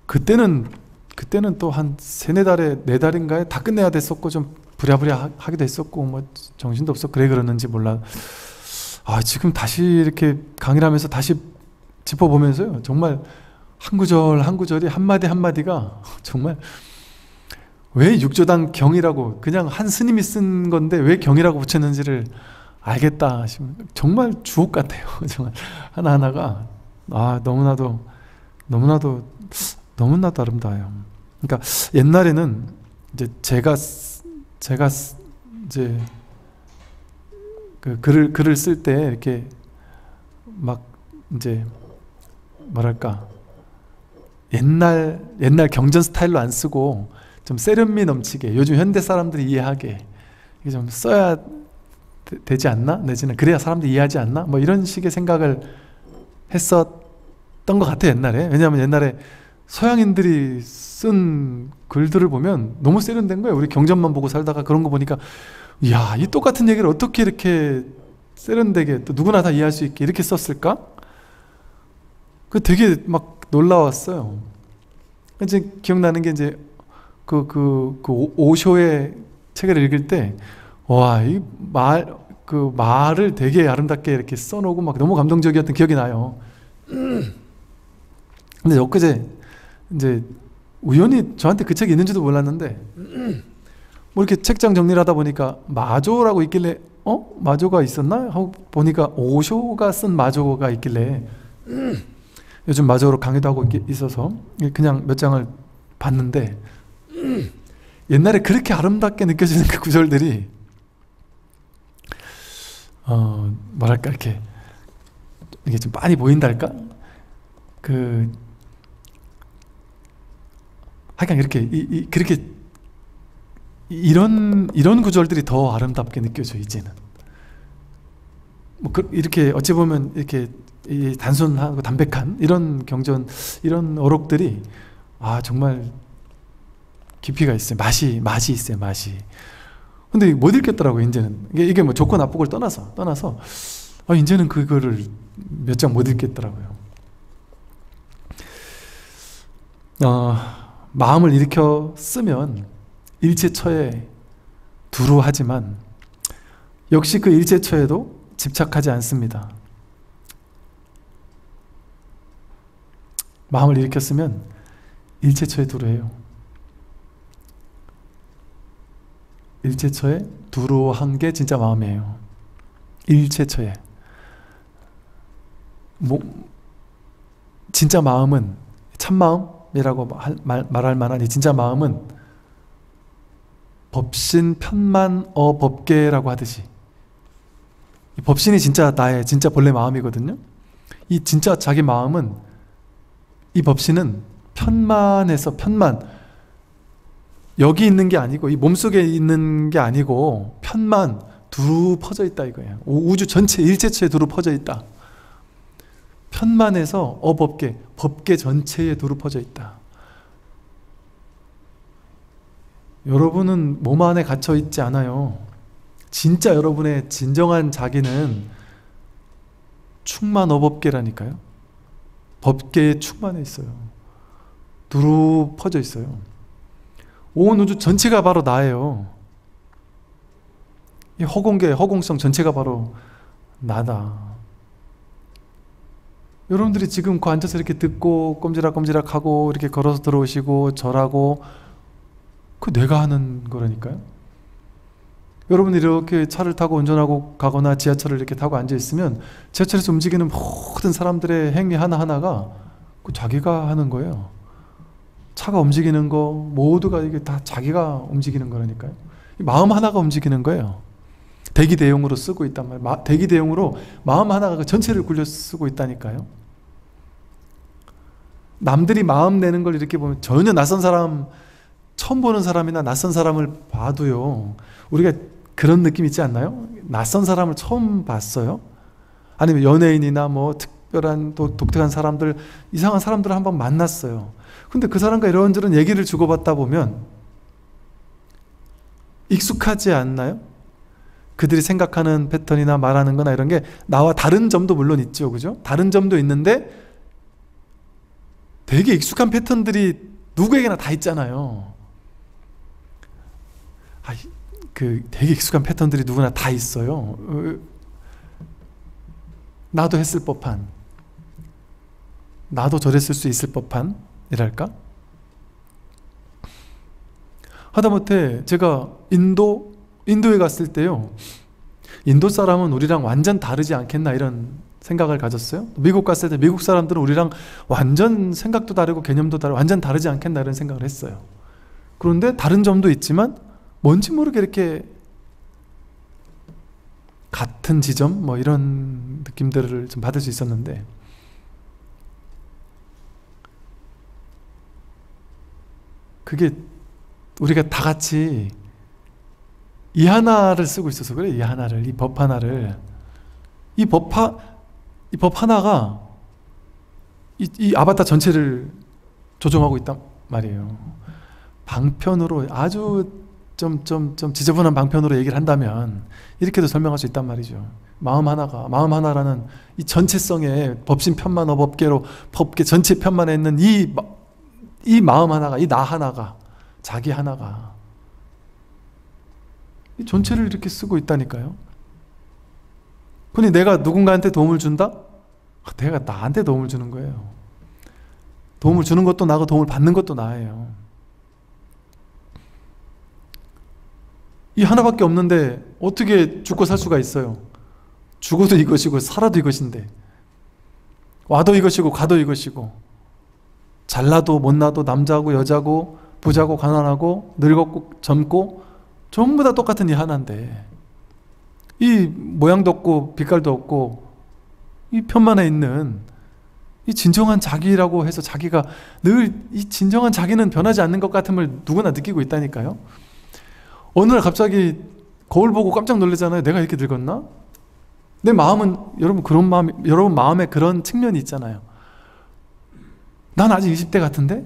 그때는 그때는 또 한 세네 달에 네 달인가에 다 끝내야 됐었고 좀 부랴부랴 하기도 했었고 뭐 정신도 없어 그래 그러는지 몰라. 아 지금 다시 이렇게 강의를 하면서 다시 짚어보면서요. 정말 한 구절 한 구절이 한 마디 한 마디가 정말 왜 육조당 경이라고 그냥 한 스님이 쓴 건데 왜 경이라고 붙였는지를 알겠다 싶으면 정말 주옥 같아요. 정말 하나하나가. 아 너무나도 너무나도 너무나도 아름다워요. 그러니까 옛날에는 이제 제가 제가 이제 그 글을 글을 쓸 때 이렇게 막 이제 뭐랄까 옛날 옛날 경전 스타일로 안 쓰고 좀 세련미 넘치게 요즘 현대 사람들이 이해하게 좀 써야 되, 지 않나? 내지는 그래야 사람들이 이해하지 않나? 뭐 이런 식의 생각을 했었던 것 같아 옛날에. 왜냐하면 옛날에 서양인들이 쓴 글들을 보면 너무 세련된 거예요. 우리 경전만 보고 살다가 그런 거 보니까 이야 이 똑같은 얘기를 어떻게 이렇게 세련되게 또 누구나 다 이해할 수 있게 이렇게 썼을까? 그 되게 막 놀라웠어요. 이제 기억나는 게 이제 그, 그, 그 오쇼의 책을 읽을 때, 와, 이 말, 그 말을 되게 아름답게 이렇게 써놓고 막 너무 감동적이었던 기억이 나요. 근데 엊그제 이제 우연히 저한테 그 책이 있는지도 몰랐는데, 뭐 이렇게 책장 정리를 하다 보니까 마조라고 있길래, 어? 마조가 있었나? 하고 보니까 오쇼가 쓴 마조가 있길래, 요즘 마조로 강의도 하고 있어서 그냥 몇 장을 봤는데, 옛날에 그렇게 아름답게 느껴지는 그 구절들이 어 뭐랄까 이렇게 이게 좀 많이 보인달까? 그 하여간 이렇게 이, 이, 그렇게 이런 이런 구절들이 더 아름답게 느껴져 이제는. 뭐 그, 이렇게 어찌 보면 이렇게 단순하고 담백한 이런 경전 이런 어록들이 아 정말 깊이가 있어요. 맛이 맛이 있어요. 맛이. 근데 못 읽겠더라고 이제는 이게, 이게 뭐 좋고 나쁘고를 떠나서 떠나서 아, 이제는 그거를 몇 장 못 읽겠더라고요. 어, 마음을 일으켜 쓰면 일체처에 두루하지만 역시 그 일체처에도 집착하지 않습니다. 마음을 일으켜 쓰면 일체처에 두루해요. 일체처에 두루한 게 진짜 마음이에요. 일체처에. 뭐, 진짜 마음은 참마음이라고 말, 말할 만한 이 진짜 마음은 법신 편만 어 법계라고 하듯이 법신이 진짜 나의 진짜 본래 마음이거든요. 이 진짜 자기 마음은 이 법신은 편만에서 편만 여기 있는 게 아니고 이 몸속에 있는 게 아니고 편만 두루 퍼져 있다 이거예요. 우주 전체 일체처에 두루 퍼져 있다. 편만에서 어법계, 법계 전체에 두루 퍼져 있다. 여러분은 몸 안에 갇혀 있지 않아요. 진짜 여러분의 진정한 자기는 충만 어법계라니까요. 법계에 충만해 있어요. 두루 퍼져 있어요. 온 우주 전체가 바로 나예요. 이 허공계, 허공성 전체가 바로 나다. 여러분들이 지금 그 앉아서 이렇게 듣고 꼼지락꼼지락 하고 이렇게 걸어서 들어오시고 절하고 그 내가 하는 거라니까요. 여러분이 이렇게 차를 타고 운전하고 가거나 지하철을 이렇게 타고 앉아 있으면 지하철에서 움직이는 모든 사람들의 행위 하나하나가 그 자기가 하는 거예요. 차가 움직이는 거 모두가 이게 다 자기가 움직이는 거라니까요. 마음 하나가 움직이는 거예요. 대기 대용으로 쓰고 있단 말이에요. 대기 대용으로 마음 하나가 그 전체를 굴려 쓰고 있다니까요. 남들이 마음 내는 걸 이렇게 보면 전혀 낯선 사람, 처음 보는 사람이나 낯선 사람을 봐도요. 우리가 그런 느낌 있지 않나요? 낯선 사람을 처음 봤어요. 아니면 연예인이나 뭐 특별한 또 독특한 사람들, 이상한 사람들을 한번 만났어요. 근데 그 사람과 이런저런 얘기를 주고받다 보면 익숙하지 않나요? 그들이 생각하는 패턴이나 말하는 거나 이런 게 나와 다른 점도 물론 있죠. 그죠? 다른 점도 있는데 되게 익숙한 패턴들이 누구에게나 다 있잖아요. 아, 그 되게 익숙한 패턴들이 누구나 다 있어요. 나도 했을 법한 나도 저랬을 수 있을 법한 이랄까? 하다못해 제가 인도 인도에 갔을 때요. 인도 사람은 우리랑 완전 다르지 않겠나 이런 생각을 가졌어요. 미국 갔을 때 미국 사람들은 우리랑 완전 생각도 다르고 개념도 다르고 완전 다르지 않겠나 이런 생각을 했어요. 그런데 다른 점도 있지만 뭔지 모르게 이렇게 같은 지점 뭐 이런 느낌들을 좀 받을 수 있었는데 그게 우리가 다 같이 이 하나를 쓰고 있어서 그래 이 하나를 이 법 하나를. 이 법 하 이 법 하나가 이, 이 아바타 전체를 조종하고 있단 말이에요. 방편으로 아주 좀 좀 좀 지저분한 방편으로 얘기를 한다면 이렇게도 설명할 수 있단 말이죠. 마음 하나가 마음 하나라는 이 전체성의 법신 편만 어 법계로 법계 전체 편만에 있는 이, 이 마음 하나가 이 나 하나가 자기 하나가 이 전체를 이렇게 쓰고 있다니까요 근데 내가 누군가한테 도움을 준다? 내가 나한테 도움을 주는 거예요 도움을 주는 것도 나고 도움을 받는 것도 나예요 이 하나밖에 없는데 어떻게 죽고 살 수가 있어요? 죽어도 이것이고 살아도 이것인데 와도 이것이고 가도 이것이고 잘나도 못나도 남자고 여자고 부자고 가난하고 늙었고 젊고 전부 다 똑같은 이 하나인데 이 모양도 없고 빛깔도 없고 이 편만에 있는 이 진정한 자기라고 해서 자기가 늘 이 진정한 자기는 변하지 않는 것 같음을 누구나 느끼고 있다니까요. 어느 날 갑자기 거울 보고 깜짝 놀라잖아요. 내가 이렇게 늙었나? 내 마음은 여러분 그런 마음 여러분 마음에 그런 측면이 있잖아요 난 아직 20대 같은데?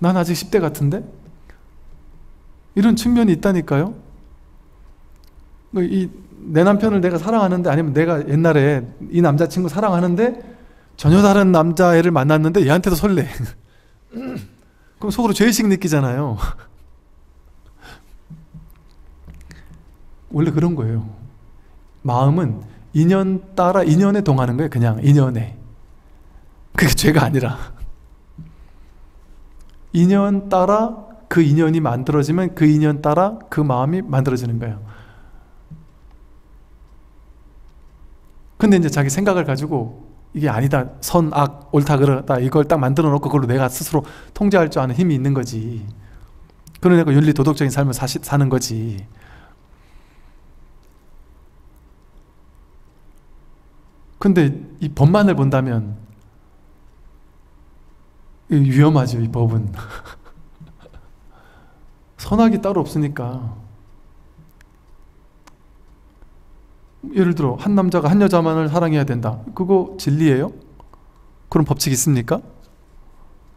난 아직 10대 같은데? 이런 측면이 있다니까요 그 이내 남편을 내가 사랑하는데 아니면 내가 옛날에 이 남자친구 사랑하는데 전혀 다른 남자애를 만났는데 얘한테도 설레 그럼 속으로 죄의식 느끼잖아요 원래 그런 거예요. 마음은 인연 따라 인연에 동하는 거예요. 그냥 인연에. 그게 죄가 아니라. 인연 따라 그 인연이 만들어지면 그 인연 따라 그 마음이 만들어지는 거예요. 근데 이제 자기 생각을 가지고 이게 아니다. 선, 악, 옳다, 그러다. 이걸 딱 만들어 놓고 그걸로 내가 스스로 통제할 줄 아는 힘이 있는 거지. 그러니까 윤리 도덕적인 삶을 사시, 사는 거지. 근데 이 법만을 본다면 위험하죠, 이 법은. 선악이 따로 없으니까. 예를 들어 한 남자가 한 여자만을 사랑해야 된다. 그거 진리예요? 그럼 법칙 있습니까?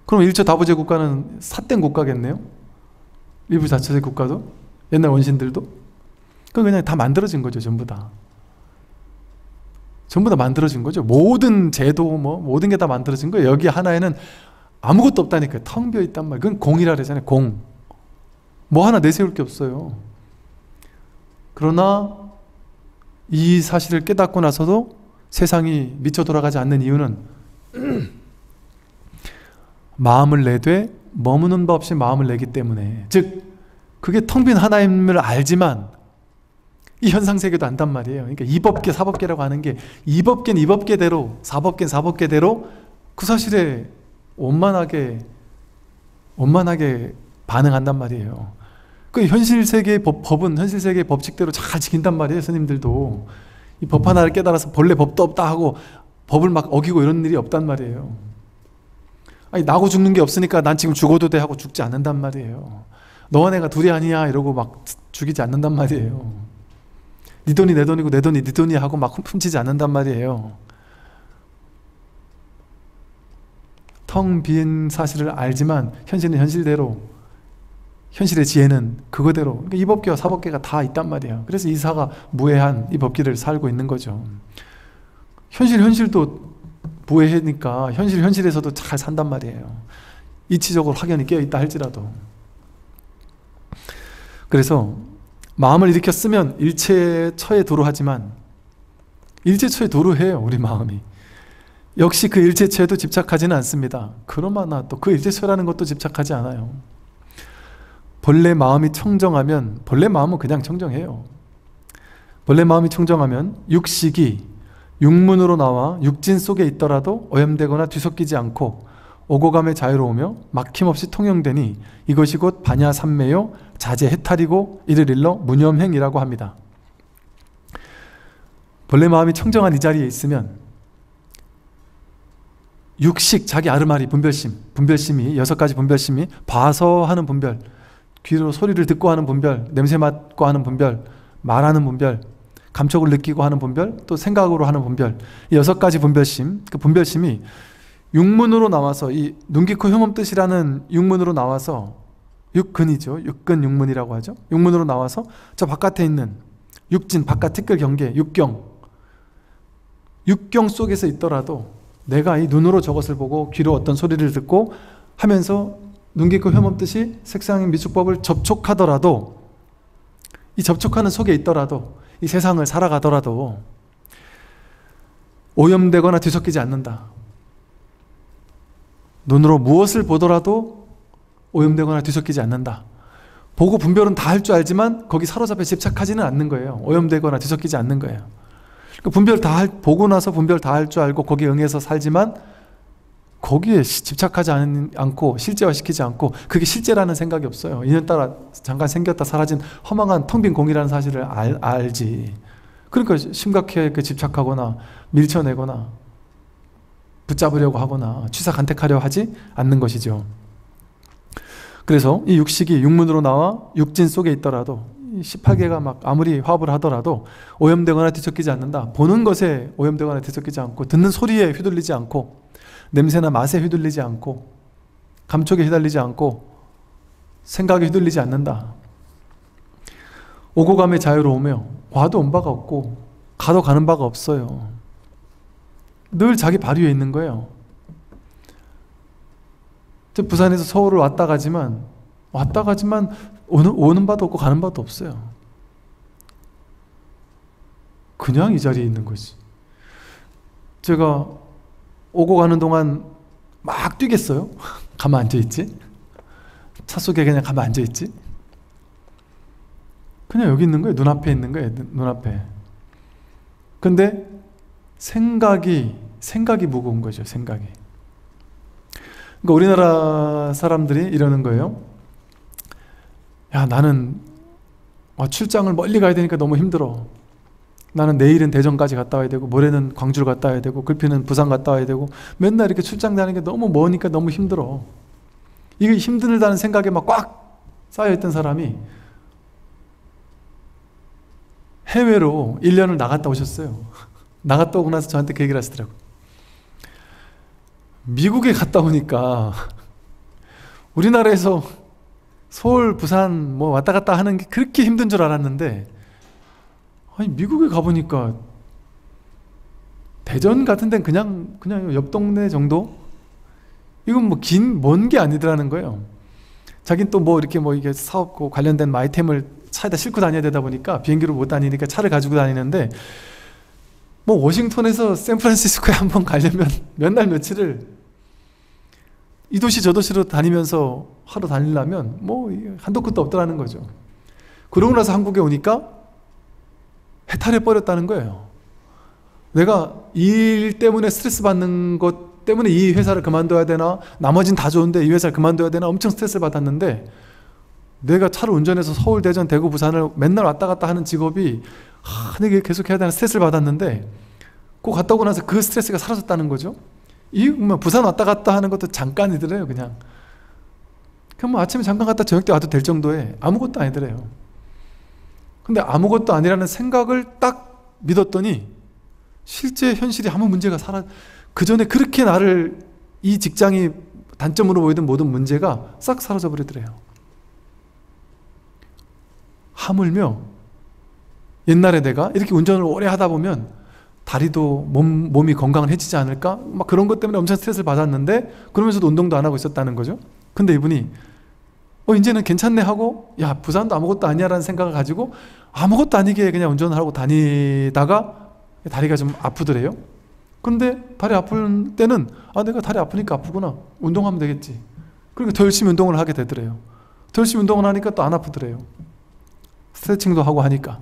그럼 일제 다부제 국가는 삿된 국가겠네요? 일부 자체적 국가도? 옛날 원신들도? 그 그냥 다 만들어진 거죠, 전부 다. 전부 다 만들어진 거죠. 모든 제도 뭐 모든 게 다 만들어진 거예요. 여기 하나에는 아무것도 없다니까요. 텅 비어 있단 말이에요. 그건 공이라 그러잖아요. 공. 뭐 하나 내세울 게 없어요. 그러나 이 사실을 깨닫고 나서도 세상이 미쳐 돌아가지 않는 이유는 마음을 내되 머무는 바 없이 마음을 내기 때문에 즉 그게 텅 빈 하나임을 알지만 이 현상 세계도 안단 말이에요. 그러니까 이법계, 사법계라고 하는 게 이법계는 이법계대로, 사법계는 사법계대로 그 사실에 원만하게 원만하게 반응한단 말이에요. 그 현실 세계의 법, 법은 현실 세계의 법칙대로 잘 지킨단 말이에요. 스님들도 이 법 하나를 깨달아서 본래 법도 없다 하고 법을 막 어기고 이런 일이 없단 말이에요. 아니 나고 죽는 게 없으니까 난 지금 죽어도 돼 하고 죽지 않는단 말이에요. 너와 내가 둘이 아니야 이러고 막 죽이지 않는단 말이에요. 네 돈이 내 돈이고 내 돈이 네 돈이 하고 막 훔치지 않는단 말이에요. 텅빈 사실을 알지만 현실은 현실대로 현실의 지혜는 그거대로 그러니까 이 법계와 사법계가 다 있단 말이에요. 그래서 이사가 무해한 이 법계를 살고 있는 거죠. 현실 현실도 무해니까 현실 현실에서도 잘 산단 말이에요. 이치적으로 확연히 깨어 있다 할지라도 그래서 마음을 일으켜 쓰면 일체에 처에 도로하지만 일제초에 도루해요 우리 마음이 역시 그 일제초에도 집착하지는 않습니다. 그러마나 또 그 일제초라는 것도 집착하지 않아요. 본래 마음이 청정하면 본래 마음은 그냥 청정해요. 본래 마음이 청정하면 육식이 육문으로 나와 육진 속에 있더라도 오염되거나 뒤섞이지 않고 오고 감에 자유로우며 막힘없이 통용되니 이것이 곧 반야삼매요 자제 해탈이고 이를 일러 무념행이라고 합니다. 본래 마음이 청정한 이 자리에 있으면 육식 자기 아르마리 분별심. 분별심이 여섯 가지 분별심이 봐서 하는 분별 귀로 소리를 듣고 하는 분별 냄새 맡고 하는 분별 말하는 분별 감촉을 느끼고 하는 분별 또 생각으로 하는 분별. 이 여섯 가지 분별심 그 분별심이 육문으로 나와서 이 눈기코 흉음 뜻이라는 육문으로 나와서 육근이죠. 육근 육문이라고 하죠. 육문으로 나와서 저 바깥에 있는 육진 바깥 특별 경계 육경. 육경 속에서 있더라도 내가 이 눈으로 저것을 보고 귀로 어떤 소리를 듣고 하면서 혐음 뜻이 색상의 미축법을 접촉하더라도 이 접촉하는 속에 있더라도 이 세상을 살아가더라도 오염되거나 뒤섞이지 않는다. 눈으로 무엇을 보더라도 오염되거나 뒤섞이지 않는다. 보고 분별은 다 할 줄 알지만 거기 사로잡혀 집착하지는 않는 거예요. 오염되거나 뒤섞이지 않는 거예요. 그 분별 다 할, 보고 나서 분별 다 할 줄 알고 거기에 응해서 살지만 거기에 집착하지 않, 않고 실제화시키지 않고 그게 실제라는 생각이 없어요. 인연따라 잠깐 생겼다 사라진 허망한 텅 빈 공이라는 사실을 알, 알지. 그러니까 심각하게 집착하거나 밀쳐내거나 붙잡으려고 하거나 취사간택하려 하지 않는 것이죠. 그래서 이 육식이 육문으로 나와 육진 속에 있더라도 18개가 막 아무리 화합을 하더라도 오염되거나 뒤섞이지 않는다. 보는 것에 오염되거나 뒤섞이지 않고 듣는 소리에 휘둘리지 않고 냄새나 맛에 휘둘리지 않고 감촉에 휘둘리지 않고 생각에 휘둘리지 않는다. 오고 감에 자유로우며 와도 온 바가 없고 가도 가는 바가 없어요. 늘 자기 발 위에 있는 거예요. 부산에서 서울을 왔다 가지만 왔다 가지만 오는, 오는 바도 없고 가는 바도 없어요. 그냥 이 자리에 있는 거지. 제가 오고 가는 동안 막 뛰겠어요? 가만 앉아있지? 차 속에 그냥 가만 앉아있지? 그냥 여기 있는 거예요. 눈앞에 있는 거예요. 눈앞에. 근데 생각이, 생각이 무거운 거죠. 생각이. 그러니까 우리나라 사람들이 이러는 거예요. 야, 나는 출장을 멀리 가야 되니까 너무 힘들어. 나는 내일은 대전까지 갔다 와야 되고 모레는 광주를 갔다 와야 되고 글피는 부산 갔다 와야 되고 맨날 이렇게 출장 다니는 게 너무 머니까 너무 힘들어. 이게 힘들다는 생각에 막 꽉 쌓여있던 사람이 해외로 1년을 나갔다 오셨어요. 나갔다 오고 나서 저한테 그 얘기를 하시더라고 미국에 갔다 오니까 우리나라에서 서울, 부산 뭐 왔다 갔다 하는 게 그렇게 힘든 줄 알았는데 아니 미국에 가보니까 대전 같은 데는 그냥 그냥 옆 동네 정도? 이건 뭐 긴 먼 게 아니더라는 거예요. 자기는 또뭐 이렇게 뭐 이게 사업고 관련된 뭐 아이템을 차에다 싣고 다녀야 되다 보니까 비행기로 못 다니니까 차를 가지고 다니는데 뭐 워싱턴에서 샌프란시스코에 한번 가려면 몇 날 며칠을 이 도시 저 도시로 다니면서 하루 다니려면 뭐 한도 끝도 없더라는 거죠. 그러고 나서 한국에 오니까 해탈해 버렸다는 거예요. 내가 일 때문에 스트레스 받는 것 때문에 이 회사를 그만둬야 되나? 나머진 다 좋은데 이 회사를 그만둬야 되나? 엄청 스트레스를 받았는데 내가 차를 운전해서 서울, 대전, 대구, 부산을 맨날 왔다 갔다 하는 직업이 하, 내가 계속 해야 되는 스트레스를 받았는데 꼭 갔다 오고 나서 그 스트레스가 사라졌다는 거죠. 이 뭐 부산 왔다 갔다 하는 것도 잠깐이더래요, 그냥. 그럼 뭐 아침에 잠깐 갔다 저녁 때 와도 될 정도에 아무것도 아니더래요. 근데 아무것도 아니라는 생각을 딱 믿었더니 실제 현실이 아무 문제가 사라 그 전에 그렇게 나를 이 직장이 단점으로 보이던 모든 문제가 싹 사라져 버리더래요. 하물며 옛날에 내가 이렇게 운전을 오래 하다 보면 다리도 몸, 몸이 건강해지지 않을까? 막 그런 것 때문에 엄청 스트레스를 받았는데 그러면서도 운동도 안 하고 있었다는 거죠. 근데 이분이 어 이제는 괜찮네 하고 야 부산도 아무것도 아니야라는 생각을 가지고 아무것도 아니게 그냥 운전을 하고 다니다가 다리가 좀 아프더래요. 근데 다리 아플 때는 아 내가 다리 아프니까 아프구나 운동하면 되겠지. 그러니까 더 열심히 운동을 하게 되더래요. 더 열심히 운동을 하니까 또 안 아프더래요. 스트레칭도 하고 하니까.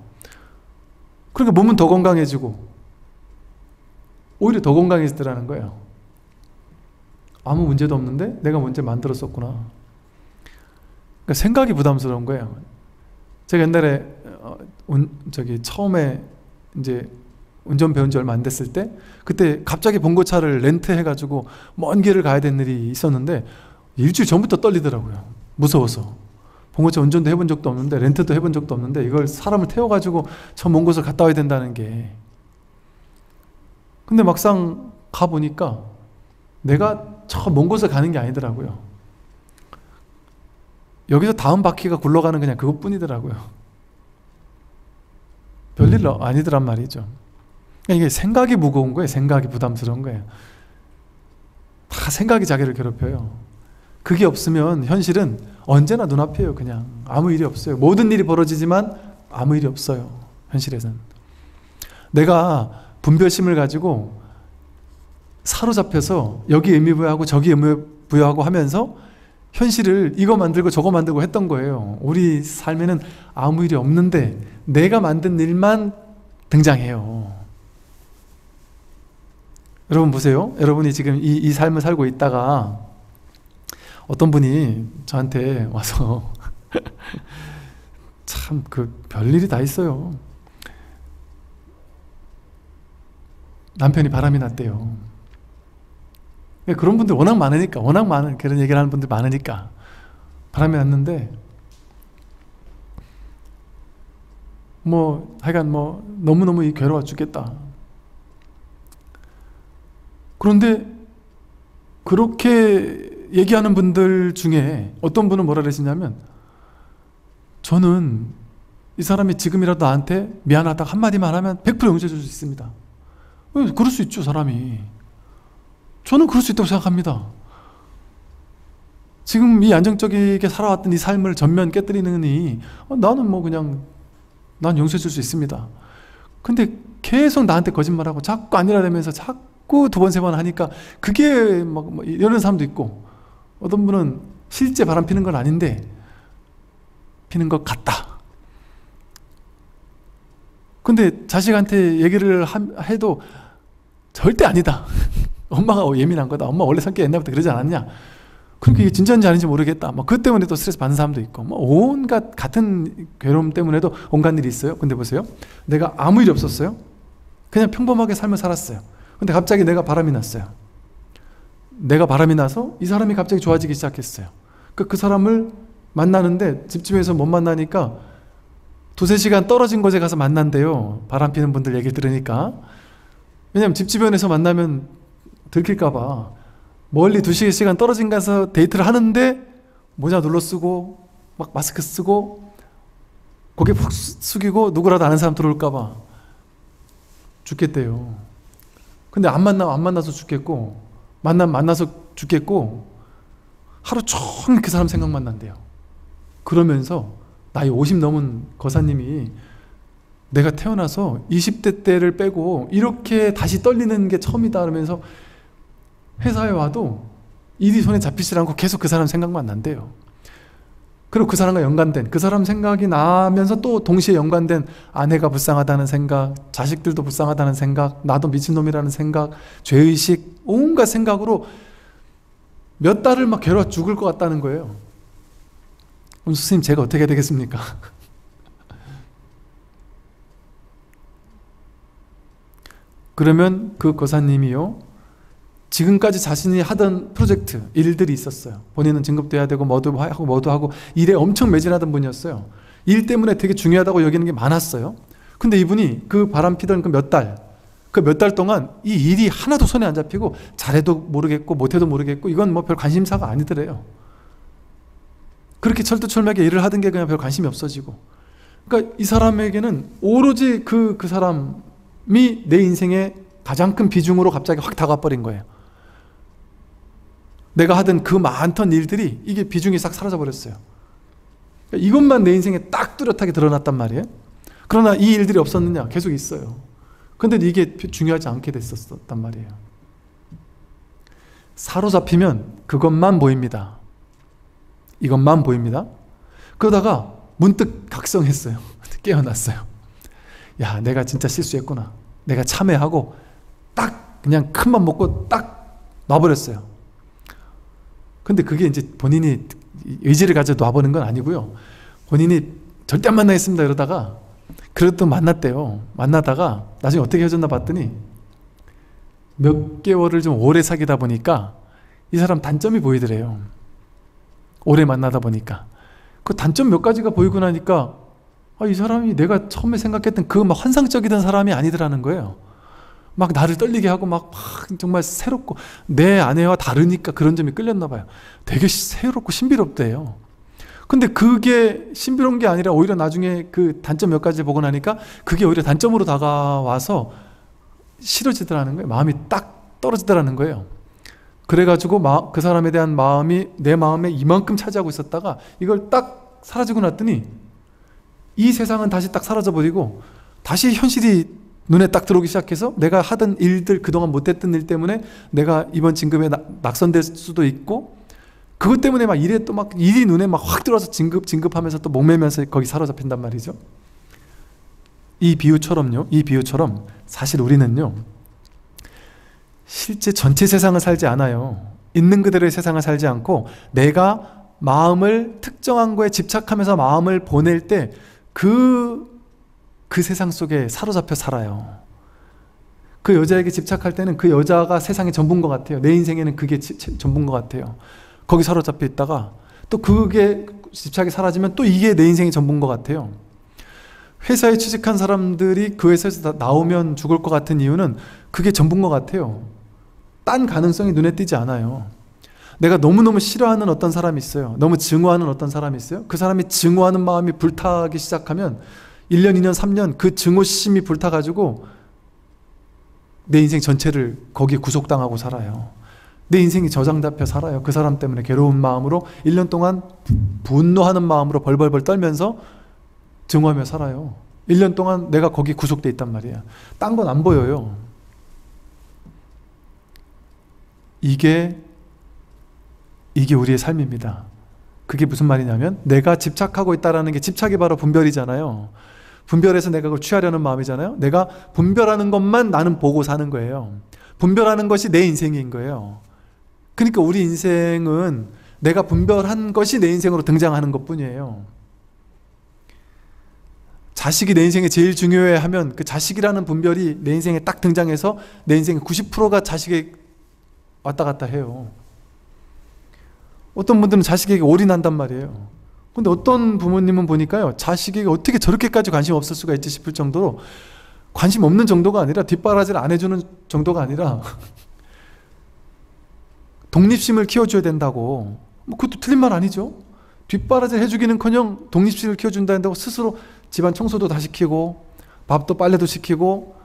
그러니까 몸은 더 건강해지고 오히려 더 건강해지더라는 거예요. 아무 문제도 없는데 내가 문제 만들었었구나. 그러니까 생각이 부담스러운 거예요. 제가 옛날에 어, 저기 처음에 이제 운전 배운 지 얼마 안 됐을 때 그때 갑자기 봉고차를 렌트해가지고 먼 길을 가야 되는 일이 있었는데 일주일 전부터 떨리더라고요. 무서워서. 봉고차 운전도 해본 적도 없는데 렌트도 해본 적도 없는데 이걸 사람을 태워가지고 저 먼 곳을 갔다 와야 된다는 게 근데 막상 가보니까 내가 저 먼 곳을 가는 게 아니더라고요. 여기서 다음 바퀴가 굴러가는 그냥 그것뿐이더라고요. 별일 아니더란 말이죠. 이게 생각이 무거운 거예요. 생각이 부담스러운 거예요. 다 생각이 자기를 괴롭혀요. 그게 없으면 현실은 언제나 눈앞이에요. 그냥 아무 일이 없어요. 모든 일이 벌어지지만 아무 일이 없어요. 현실에서는. 내가 분별심을 가지고 사로잡혀서 여기 의미부여하고 저기 의미부여하고 하면서 현실을 이거 만들고 저거 만들고 했던 거예요. 우리 삶에는 아무 일이 없는데 내가 만든 일만 등장해요. 여러분 보세요. 여러분이 지금 이, 이 삶을 살고 있다가 어떤 분이 저한테 와서 참 그 별일이 다 있어요. 남편이 바람이 났대요. 그런 분들 워낙 많으니까, 워낙 많은 그런 얘기를 하는 분들 많으니까 바람이 났는데 뭐 하여간 뭐 너무너무 괴로워 죽겠다. 그런데 그렇게 얘기하는 분들 중에 어떤 분은 뭐라 그러시냐면 저는 이 사람이 지금이라도 나한테 미안하다 한마디만 하면 100% 용서해 줄 수 있습니다. 그럴 수 있죠, 사람이. 저는 그럴 수 있다고 생각합니다. 지금 이 안정적이게 살아왔던 이 삶을 전면 깨뜨리느니 어, 나는 뭐 그냥 난 용서해 줄 수 있습니다. 근데 계속 나한테 거짓말하고 자꾸 아니라면서 자꾸 두 번, 세 번 하니까 그게 막 이러는 사람도 있고 어떤 분은 실제 바람 피는 건 아닌데 피는 것 같다. 근데 자식한테 얘기를 해도 절대 아니다. 엄마가 예민한 거다. 엄마 원래 성격 옛날부터 그러지 않았냐? 그러니까 이게 진짜인지 아닌지 모르겠다. 뭐 그 때문에 또 스트레스 받는 사람도 있고, 뭐 온갖 같은 괴로움 때문에도 온갖 일이 있어요. 근데 보세요. 내가 아무 일이 없었어요. 그냥 평범하게 삶을 살았어요. 근데 갑자기 내가 바람이 났어요. 내가 바람이 나서 이 사람이 갑자기 좋아지기 시작했어요. 그, 그 사람을 만나는데 집집에서 못 만나니까 두세 시간 떨어진 곳에 가서 만난대요. 바람 피는 분들 얘기 들으니까. 왜냐면 집 주변에서 만나면 들킬까봐 멀리 두시 시간 떨어진 가서 데이트를 하는데 모자 눌러 쓰고 막 마스크 쓰고 고개 푹 숙이고 누구라도 아는 사람 들어올까봐 죽겠대요. 근데 안 만나 안 만나서 죽겠고 만나 만나서 죽겠고 하루 종일 그 사람 생각만 난대요. 그러면서 나이 50 넘은 거사님이 내가 태어나서 20대 때를 빼고 이렇게 다시 떨리는 게 처음이다 그러면서 회사에 와도 일이 손에 잡히지 않고 계속 그 사람 생각만 난대요. 그리고 그 사람과 연관된 그 사람 생각이 나면서 또 동시에 연관된 아내가 불쌍하다는 생각, 자식들도 불쌍하다는 생각, 나도 미친놈이라는 생각, 죄의식, 온갖 생각으로 몇 달을 막 괴로워 죽을 것 같다는 거예요. 그럼 스님 제가 어떻게 되겠습니까? 그러면 그 거사님이요. 지금까지 자신이 하던 프로젝트, 일들이 있었어요. 본인은 진급돼야 되고 뭐도 하고 뭐도 하고 일에 엄청 매진하던 분이었어요. 일 때문에 되게 중요하다고 여기는 게 많았어요. 근데 이분이 그 바람 피던 그 몇 달, 그 몇 달 동안 이 일이 하나도 손에 안 잡히고 잘해도 모르겠고 못해도 모르겠고 이건 뭐 별 관심사가 아니더래요. 그렇게 철두철미하게 일을 하던 게 그냥 별 관심이 없어지고. 그러니까 이 사람에게는 오로지 그, 그 사람 내 인생의 가장 큰 비중으로 갑자기 확 다가버린 거예요. 내가 하던 그 많던 일들이 이게 비중이 싹 사라져 버렸어요. 그러니까 이것만 내 인생에 딱 뚜렷하게 드러났단 말이에요. 그러나 이 일들이 없었느냐? 계속 있어요. 근데 이게 중요하지 않게 됐었단 말이에요. 사로잡히면 그것만 보입니다. 이것만 보입니다. 그러다가 문득 각성했어요. 깨어났어요. 야, 내가 진짜 실수했구나. 내가 참회하고 딱 그냥 큰 맘 먹고 딱 놔버렸어요. 근데 그게 이제 본인이 의지를 가져 놔보는 건 아니고요. 본인이 절대 안 만나겠습니다 이러다가 그래도 만났대요. 만나다가 나중에 어떻게 헤어졌나 봤더니 몇 개월을 좀 오래 사귀다 보니까 이 사람 단점이 보이더래요. 오래 만나다 보니까. 그 단점 몇 가지가 보이고 나니까 아, 이 사람이 내가 처음에 생각했던 그 막 환상적이던 사람이 아니더라는 거예요. 막 나를 떨리게 하고 막, 막 정말 새롭고 내 아내와 다르니까 그런 점이 끌렸나 봐요. 되게 새롭고 신비롭대요. 근데 그게 신비로운 게 아니라 오히려 나중에 그 단점 몇 가지 보고 나니까 그게 오히려 단점으로 다가와서 싫어지더라는 거예요. 마음이 딱 떨어지더라는 거예요. 그래가지고 그 사람에 대한 마음이 내 마음에 이만큼 차지하고 있었다가 이걸 딱 사라지고 났더니 이 세상은 다시 딱 사라져버리고 다시 현실이 눈에 딱 들어오기 시작해서 내가 하던 일들 그동안 못했던 일 때문에 내가 이번 진급에 낙선될 수도 있고 그것 때문에 막 일에 또 막 일이 눈에 막 확 들어와서 진급 진급하면서 또 목매면서 거기 사로잡힌단 말이죠. 이 비유처럼요. 이 비유처럼 사실 우리는요. 실제 전체 세상을 살지 않아요. 있는 그대로의 세상을 살지 않고 내가 마음을 특정한 거에 집착하면서 마음을 보낼 때 그, 그 세상 속에 사로잡혀 살아요. 그 여자에게 집착할 때는 그 여자가 세상의 전부인 것 같아요. 내 인생에는 그게 전부인 것 같아요. 거기 사로잡혀 있다가 또 그게 집착이 사라지면 또 이게 내 인생의 전부인 것 같아요. 회사에 취직한 사람들이 그 회사에서 나오면 죽을 것 같은 이유는 그게 전부인 것 같아요. 딴 가능성이 눈에 띄지 않아요. 내가 너무너무 싫어하는 어떤 사람이 있어요. 너무 증오하는 어떤 사람이 있어요. 그 사람이 증오하는 마음이 불타기 시작하면 1년, 2년, 3년 그 증오심이 불타가지고 내 인생 전체를 거기에 구속당하고 살아요. 내 인생이 저장잡혀 살아요. 그 사람 때문에 괴로운 마음으로 1년 동안 분노하는 마음으로 벌벌벌 떨면서 증오하며 살아요. 1년 동안 내가 거기 구속돼 있단 말이야. 딴 건 안 보여요. 이게 이게 우리의 삶입니다. 그게 무슨 말이냐면 내가 집착하고 있다라는 게 집착이 바로 분별이잖아요. 분별해서 내가 그걸 취하려는 마음이잖아요. 내가 분별하는 것만 나는 보고 사는 거예요. 분별하는 것이 내 인생인 거예요. 그러니까 우리 인생은 내가 분별한 것이 내 인생으로 등장하는 것 뿐이에요. 자식이 내 인생에 제일 중요해 하면 그 자식이라는 분별이 내 인생에 딱 등장해서 내 인생의 90%가 자식에 왔다 갔다 해요. 어떤 분들은 자식에게 올인한단 말이에요. 근데 어떤 부모님은 보니까요, 자식에게 어떻게 저렇게까지 관심 없을 수가 있지 싶을 정도로 관심 없는 정도가 아니라 뒷바라지를 안 해주는 정도가 아니라 독립심을 키워줘야 된다고. 뭐 그것도 틀린 말 아니죠. 뒷바라지 해주기는커녕 독립심을 키워준다 한다고 스스로 집안 청소도 다 시키고 밥도 빨래도 시키고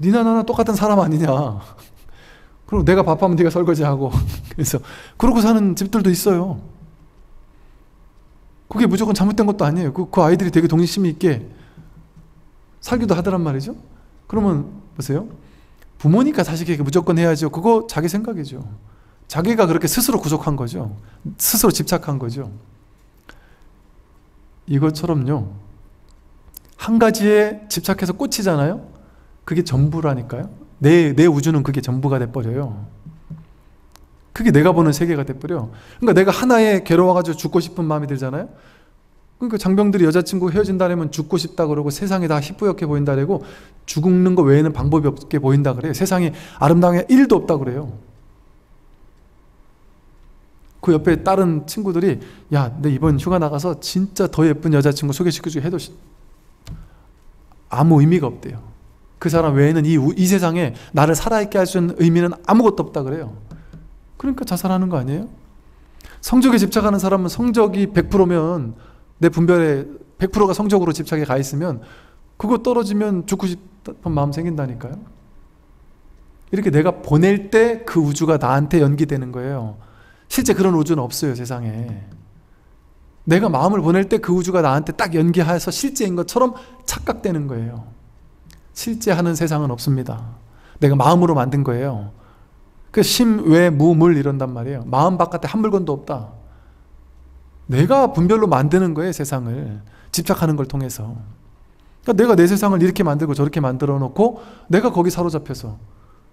니나 나나 똑같은 사람 아니냐. 그리고 내가 밥하면 네가 설거지하고 그래서 그러고 사는 집들도 있어요. 그게 무조건 잘못된 것도 아니에요. 그, 그 아이들이 되게 독립심이 있게 살기도 하더란 말이죠. 그러면 보세요. 부모니까 자식에게 무조건 해야죠. 그거 자기 생각이죠. 자기가 그렇게 스스로 구속한 거죠. 스스로 집착한 거죠. 이것처럼요. 한 가지에 집착해서 꽂히잖아요. 그게 전부라니까요. 내, 내 우주는 그게 전부가 돼버려요. 그게 내가 보는 세계가 돼버려. 그러니까 내가 하나에 괴로워가지고 죽고 싶은 마음이 들잖아요. 그러니까 장병들이 여자친구 헤어진다면 죽고 싶다 그러고 세상이 다 희뿌옇게 보인다 그러고 죽는 거 외에는 방법이 없게 보인다 그래요. 세상에 아름다운 게 1도 없다 그래요. 그 옆에 다른 친구들이 야, 내 이번 휴가 나가서 진짜 더 예쁜 여자친구 소개시켜주게 해도 아무 의미가 없대요. 그 사람 외에는 이, 이 세상에 나를 살아있게 할 수 있는 의미는 아무것도 없다 그래요. 그러니까 자살하는 거 아니에요? 성적에 집착하는 사람은 성적이 100%면 내 분별에 100%가 성적으로 집착에 가 있으면 그거 떨어지면 죽고 싶은 마음 생긴다니까요. 이렇게 내가 보낼 때 그 우주가 나한테 연기되는 거예요. 실제 그런 우주는 없어요, 세상에. 내가 마음을 보낼 때 그 우주가 나한테 딱 연기해서 실제인 것처럼 착각되는 거예요. 실제 하는 세상은 없습니다. 내가 마음으로 만든 거예요. 그 심 외 무 물 이런단 말이에요. 마음 바깥에 한 물건도 없다. 내가 분별로 만드는 거예요, 세상을. 집착하는 걸 통해서. 그러니까 내가 내 세상을 이렇게 만들고 저렇게 만들어 놓고 내가 거기 사로잡혀서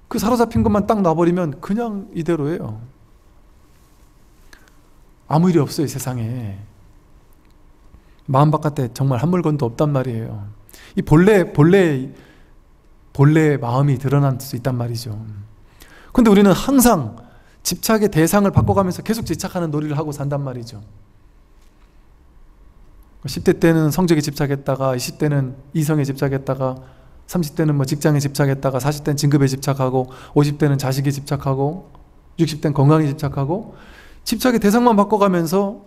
그 사로잡힌 것만 딱 놔버리면 그냥 이대로예요. 아무 일이 없어요, 세상에. 마음 바깥에 정말 한 물건도 없단 말이에요. 이 본래, 본래, 본래 마음이 드러날 수 있단 말이죠. 근데 우리는 항상 집착의 대상을 바꿔가면서 계속 집착하는 놀이를 하고 산단 말이죠. 10대 때는 성적에 집착했다가 20대는 이성에 집착했다가 30대는 뭐 직장에 집착했다가 40대는 진급에 집착하고 50대는 자식에 집착하고 60대는 건강에 집착하고 집착의 대상만 바꿔가면서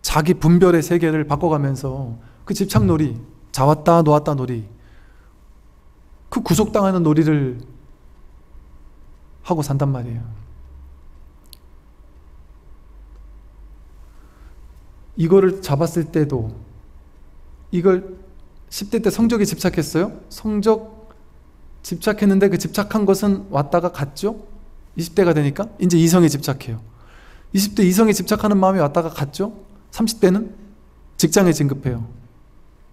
자기 분별의 세계를 바꿔가면서 그 집착놀이 잡았다 놓았다 놀이 그 구속당하는 놀이를 하고 산단 말이에요 이거를 잡았을 때도 이걸 10대 때 성적에 집착했어요? 성적 집착했는데 그 집착한 것은 왔다가 갔죠? 20대가 되니까 이제 이성에 집착해요 20대 이성에 집착하는 마음이 왔다가 갔죠? 30대는 직장에 진급해요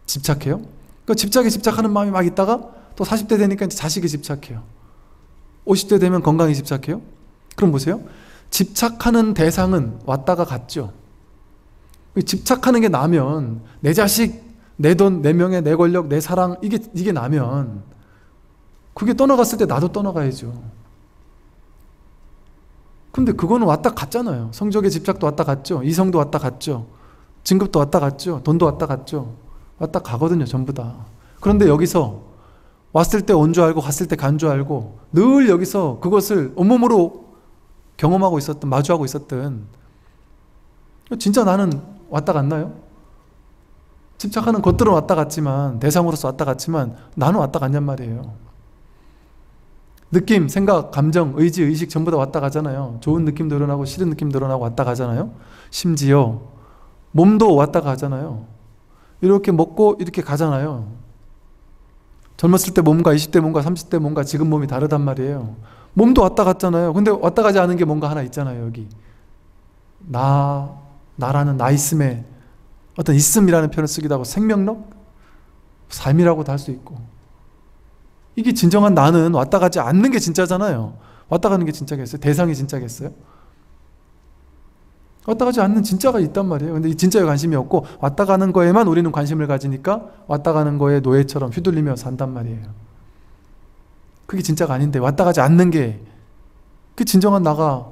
집착해요 그 집착에 집착하는 마음이 막 있다가 또 40대 되니까 이제 자식에 집착해요 50대 되면 건강에 집착해요 그럼 보세요 집착하는 대상은 왔다가 갔죠 집착하는 게 나면 내 자식, 내 돈, 내 명예, 내 권력, 내 사랑 이게 이게 나면 그게 떠나갔을 때 나도 떠나가야죠. 근데 그거는 왔다 갔잖아요. 성적의 집착도 왔다 갔죠. 이성도 왔다 갔죠. 진급도 왔다 갔죠. 돈도 왔다 갔죠. 왔다 가거든요, 전부 다. 그런데 여기서 왔을 때 온 줄 알고 갔을 때 간 줄 알고 늘 여기서 그것을 온몸으로 경험하고 있었던 마주하고 있었던 진짜 나는 왔다 갔나요? 집착하는 것들은 왔다 갔지만 대상으로서 왔다 갔지만 나는 왔다 갔냔 말이에요. 느낌, 생각, 감정, 의지, 의식 전부 다 왔다 가잖아요. 좋은 느낌도 일어나고 싫은 느낌도 일어나고 왔다 가잖아요. 심지어 몸도 왔다 가잖아요. 이렇게 먹고 이렇게 가잖아요. 젊었을 때 몸과 20대 몸과 30대 몸과 지금 몸이 다르단 말이에요. 몸도 왔다 갔잖아요. 근데 왔다 가지 않은 게 뭔가 하나 있잖아요, 여기. 나, 나라는 나 있음에 어떤 있음이라는 표현을 쓰기도 하고 생명력, 삶이라고도 할 수 있고 이게 진정한 나는 왔다 가지 않는 게 진짜잖아요. 왔다 가는 게 진짜겠어요? 대상이 진짜겠어요? 왔다 가지 않는 진짜가 있단 말이에요. 근데 이 진짜에 관심이 없고 왔다 가는 거에만 우리는 관심을 가지니까 왔다 가는 거에 노예처럼 휘둘리며 산단 말이에요. 그게 진짜가 아닌데 왔다 가지 않는 게 그 진정한 나가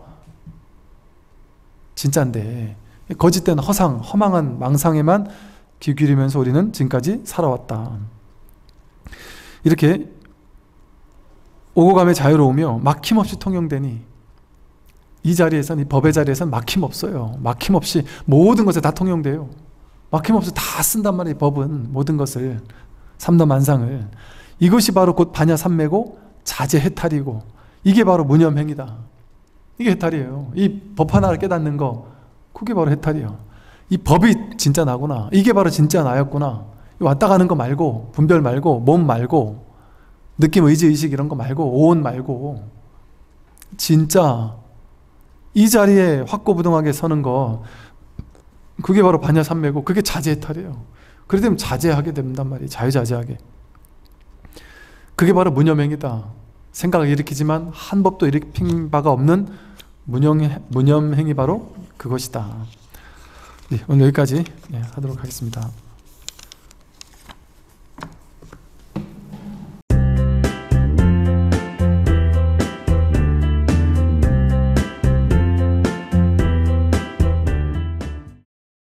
진짜인데 거짓된 허상, 허망한 망상에만 귀 기울이면서 우리는 지금까지 살아왔다. 이렇게 오고 감의 자유로우며 막힘없이 통용되니 이 자리에선 이 법의 자리에선 막힘없어요. 막힘없이 모든 것에 다 통용돼요. 막힘없이 다 쓴단 말이에요. 법은 모든 것을 삼도 만상을 이것이 바로 곧 반야 삼매고 자제 해탈이고 이게 바로 무념행이다. 이게 해탈이에요. 이 법 하나를 깨닫는 거 그게 바로 해탈이야. 이 법이 진짜 나구나. 이게 바로 진짜 나였구나. 왔다 가는 거 말고 분별 말고 몸 말고 느낌 의지 의식 이런 거 말고 온 말고 진짜 이 자리에 확고부동하게 서는 거 그게 바로 반야삼매고 그게 자제해탈이에요. 그래 되면 자제하게 된단 말이에요. 자유자재하게. 그게 바로 무념행이다. 생각을 일으키지만 한 법도 일으킨 바가 없는 무념, 무념행이 바로 그것이다. 네, 오늘 여기까지 네, 하도록 하겠습니다.